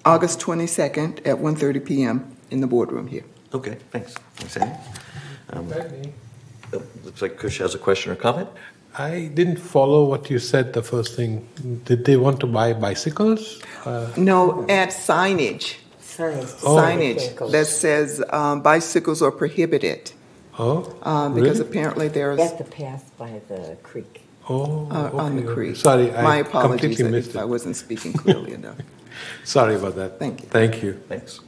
August 22nd at 1:30 PM in the boardroom here. Okay, thanks. Thanks, Annie. Um, uh, Looks like Kush has a question or comment. I didn't follow what you said the first thing. Did they want to buy bicycles? Uh, No, add signage. Oh. Signage that says um, bicycles are prohibited. Oh, uh, Because really? apparently there's, At the path by the creek. Oh, uh, on the okay, okay. creek. Sorry, I My apologies completely if missed I wasn't speaking clearly enough. Sorry about that. Thank you. Thank you. Thanks.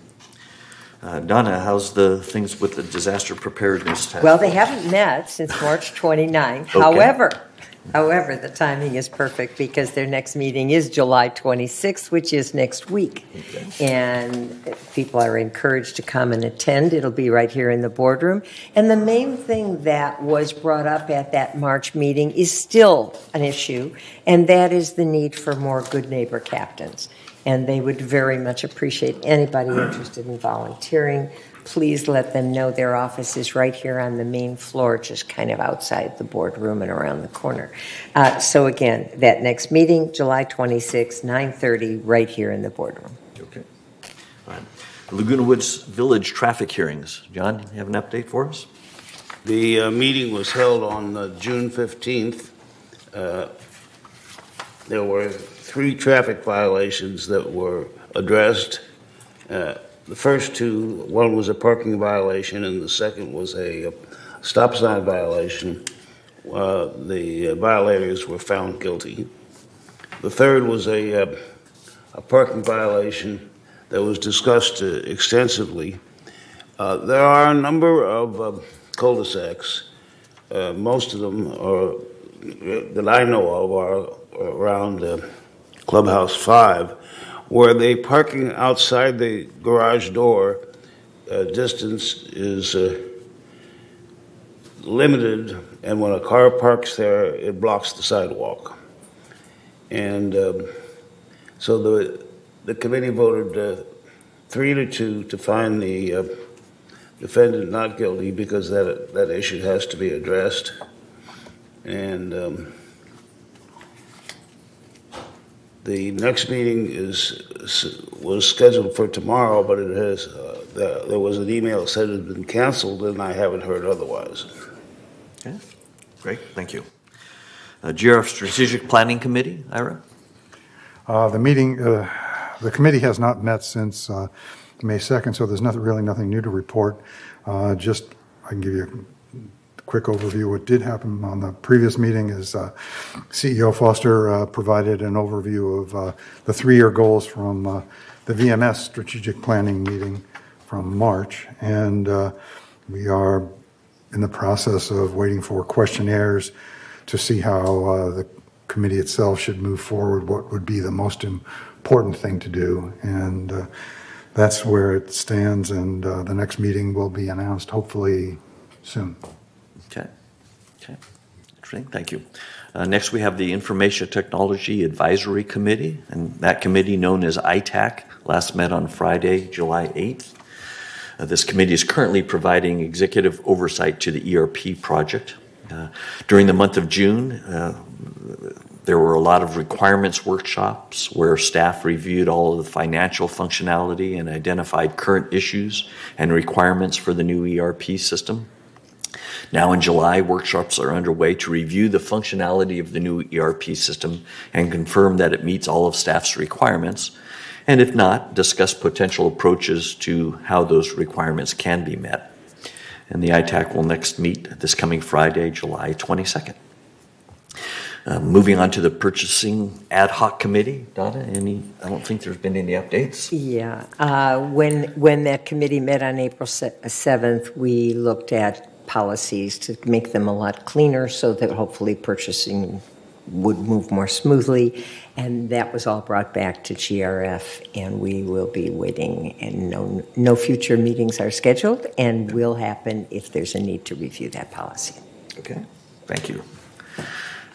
Uh, Donna, how's the things with the disaster preparedness task? Well, they haven't met since March 29. Okay. However, however, the timing is perfect because their next meeting is July 26th, which is next week. And people are encouraged to come and attend. It'll be right here in the boardroom. And the main thing that was brought up at that March meeting is still an issue, and that is the need for more good neighbor captains. And they would very much appreciate anybody interested in volunteering. Please let them know their office is right here on the main floor, just kind of outside the boardroom and around the corner. Uh, so again, that next meeting, July 26, 9:30, right here in the boardroom. Okay. All right. Laguna Woods Village traffic hearings. John, you have an update for us? The uh, meeting was held on uh, June 15th. Uh, There were three traffic violations that were addressed. Uh, The first two, one was a parking violation, and the second was a uh, stop sign violation. Uh, The violators were found guilty. The third was a uh, a parking violation that was discussed uh, extensively. Uh, There are a number of uh, cul-de-sacs, uh, most of them are, that I know of, are around uh, Clubhouse 5, where the parking outside the garage door uh, distance is uh, limited, and when a car parks there, it blocks the sidewalk. And um, so the, the committee voted uh, three to two to find the uh, defendant not guilty because that, that issue has to be addressed. And um, the next meeting is, was scheduled for tomorrow, but it has, uh, there there was an email that said it had been canceled, and I haven't heard otherwise. Okay, great, thank you. Uh, GRF Strategic Planning Committee, Ira? Uh, The meeting, uh, the committee has not met since uh, May 2nd, so there's nothing, really nothing new to report. Uh, Just, I can give you a quick overview. What did happen on the previous meeting is uh, CEO Foster uh, provided an overview of uh, the three-year goals from uh, the VMS strategic planning meeting from March, and uh, we are in the process of waiting for questionnaires to see how uh, the committee itself should move forward, what would be the most important thing to do. And that's where it stands, and uh, the next meeting will be announced hopefully soon. Thank you. Uh, next, we have the Information Technology Advisory Committee, and that committee, known as ITAC, last met on Friday, July 8th. Uh, this committee is currently providing executive oversight to the ERP project. Uh, during the month of June, uh, there were a lot of requirements workshops where staff reviewed all of the financial functionality and identified current issues and requirements for the new ERP system. Now in July, workshops are underway to review the functionality of the new ERP system and confirm that it meets all of staff's requirements, and if not, discuss potential approaches to how those requirements can be met. And the ITAC will next meet this coming Friday, July 22nd. Uh, moving on to the purchasing ad hoc committee, Donna. Any? I don't think there's been any updates. Yeah, uh, when, when that committee met on April 7th, we looked at policies to make them a lot cleaner so that hopefully purchasing would move more smoothly. And that was all brought back to GRF, and we will be waiting, and no, no future meetings are scheduled, and will happen if there's a need to review that policy. Okay, thank you.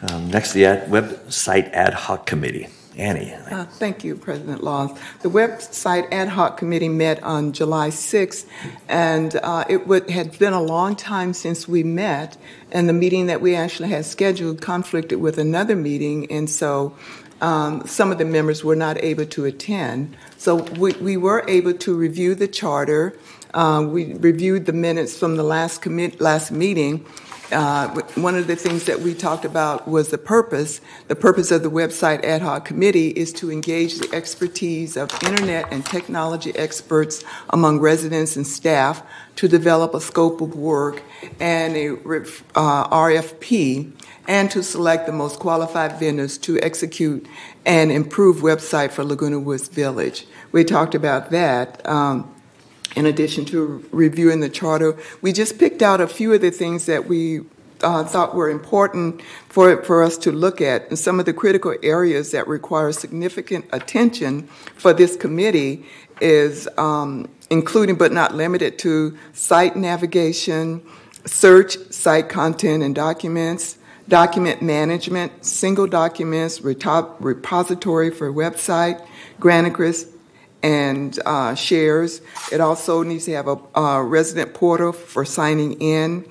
Um, next, the ad, website ad hoc committee. Annie. Uh, Thank you, President Laws. The website ad hoc committee met on July 6th, and uh, it would, had been a long time since we met, and the meeting that we actually had scheduled conflicted with another meeting, and so um, some of the members were not able to attend. So we, we were able to review the charter. Uh, we reviewed the minutes from the last commit, last meeting, uh, one of the things that we talked about was the purpose. The purpose of the website ad hoc committee is to engage the expertise of internet and technology experts among residents and staff to develop a scope of work and a uh, RFP and to select the most qualified vendors to execute an improved website for Laguna Woods Village. We talked about that. Um, in addition to reviewing the charter. We just picked out a few of the things that we uh, thought were important for, for us to look at and some of the critical areas that require significant attention for this committee is um, including but not limited to site navigation, search, site content and documents, document management, single documents, repository for website, Granicus, and uh, shares. It also needs to have a, a resident portal for signing in,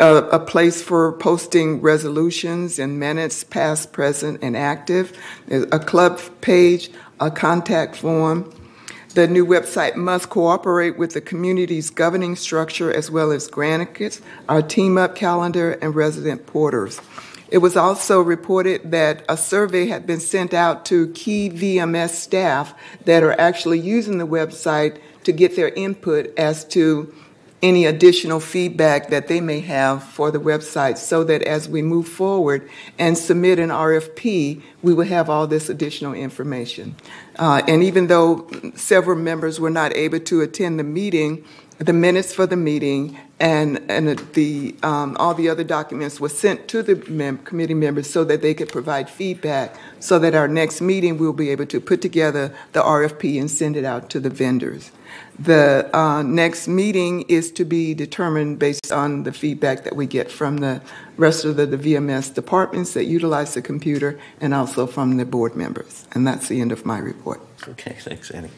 a, a, place for posting resolutions and minutes, past, present, and active, a club page, a contact form. The new website must cooperate with the community's governing structure as well as Granicus, our team up calendar, and resident porters. It was also reported that a survey had been sent out to key VMS staff that are actually using the website to get their input as to any additional feedback that they may have for the website so that as we move forward and submit an RFP, we will have all this additional information. Uh, and even though several members were not able to attend the meeting, the minutes for the meeting and, and the, um, all the other documents were sent to the mem- committee members so that they could provide feedback, so that our next meeting, we'll be able to put together the RFP and send it out to the vendors. The uh, next meeting is to be determined based on the feedback that we get from the rest of the, the VMS departments that utilize the computer and also from the board members. And that's the end of my report. Okay, thanks, Annie.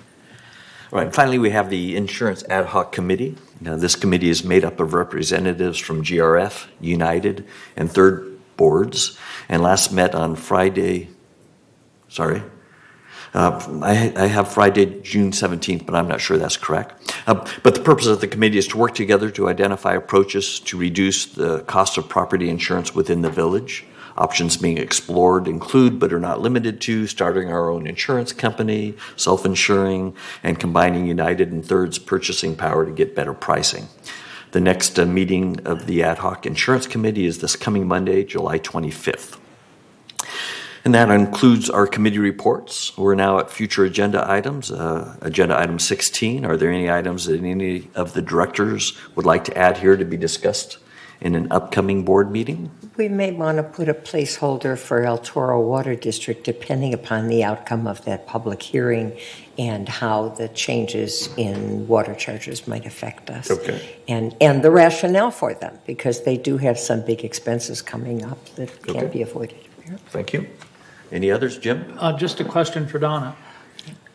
All right, finally, we have the Insurance Ad Hoc Committee. Now, this committee is made up of representatives from GRF, United, and third boards, and last met on Friday. Sorry. Uh, I, I, have Friday, June 17th, but I'm not sure that's correct. Uh, but the purpose of the committee is to work together to identify approaches to reduce the cost of property insurance within the village. Options being explored include but are not limited to starting our own insurance company, self insuring, and combining United and Third's purchasing power to get better pricing. The next uh, meeting of the Ad hoc Insurance Committee is this coming Monday, July 25th. And that includes our committee reports. We're now at future agenda items. Uh, agenda item 16. Are there any items that any of the directors would like to add here to be discussed in an upcoming board meeting? We may want to put a placeholder for El Toro Water District depending upon the outcome of that public hearing and how the changes in water charges might affect us. Okay. And, and the rationale for them, because they do have some big expenses coming up that Okay. can't be avoided. Thank you. Any others, Jim? Uh, just a question for Donna.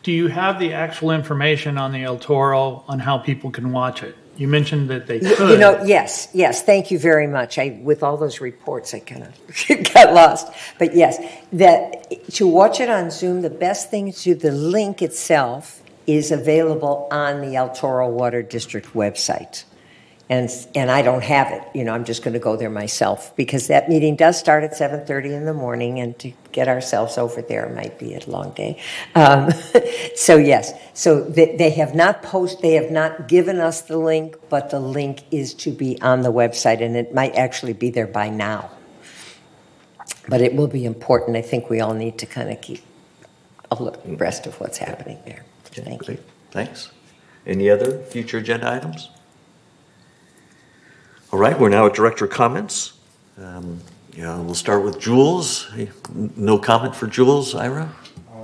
Do you have the actual information on the El Toro on how people can watch it? You mentioned that they could. You know, yes, yes, thank you very much. I, with all those reports, I kind of got lost. But yes, that, to watch it on Zoom, the best thing to, the link itself is available on the El Toro Water District website. And, and I don't have it, you know, I'm just going to go there myself because that meeting does start at 7:30 in the morning and to get ourselves over there might be a long day. Um, so yes, so they, they have not post, they have not given us the link, but the link is to be on the website and it might actually be there by now. But it will be important. I think we all need to kind of keep a look abreast of what's happening there. Thank you. Thanks. Any other future agenda items? All right, we're now at director comments. Um, yeah, we'll start with Jules. No comment for Jules, Ira?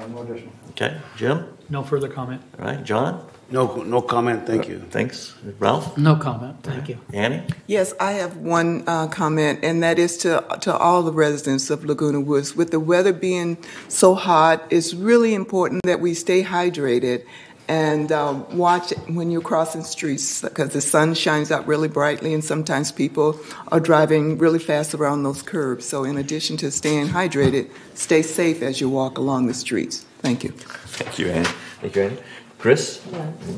No additional. Okay, Jim? No further comment. All right, John? No, no comment, thank you. Thanks. Ralph? No comment. Thank you. Annie? Yes, I have one uh, comment, and that is to to all the residents of Laguna Woods. With the weather being so hot, it's really important that we stay hydrated and um, watch when you're crossing streets because the sun shines out really brightly, and sometimes people are driving really fast around those curbs. So, in addition to staying hydrated, stay safe as you walk along the streets. Thank you. Thank you, Anne. Thank you, Anne. Chris?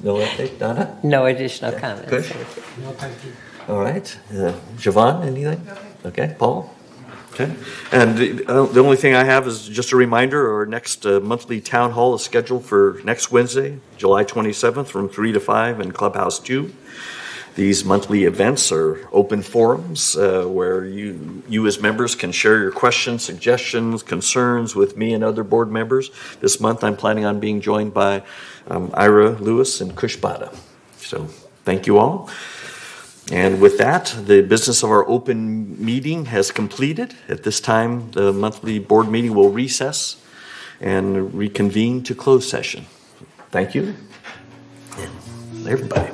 No update? Donna? No additional comments. Good. No, thank you. All right. Uh, Siobhan, anything? Okay. Paul? Okay. And the uh, only thing I have is just a reminder, our next uh, monthly town hall is scheduled for next Wednesday, July 27th, from 3 to 5 in Clubhouse 2. These monthly events are open forums uh, where you, you as members can share your questions, suggestions, concerns with me and other board members. This month, I'm planning on being joined by um, Ira Lewis and Kush Bhada. So thank you all. And with that, the business of our open meeting has completed. At this time, the monthly board meeting will recess and reconvene to close session. Thank you. Everybody.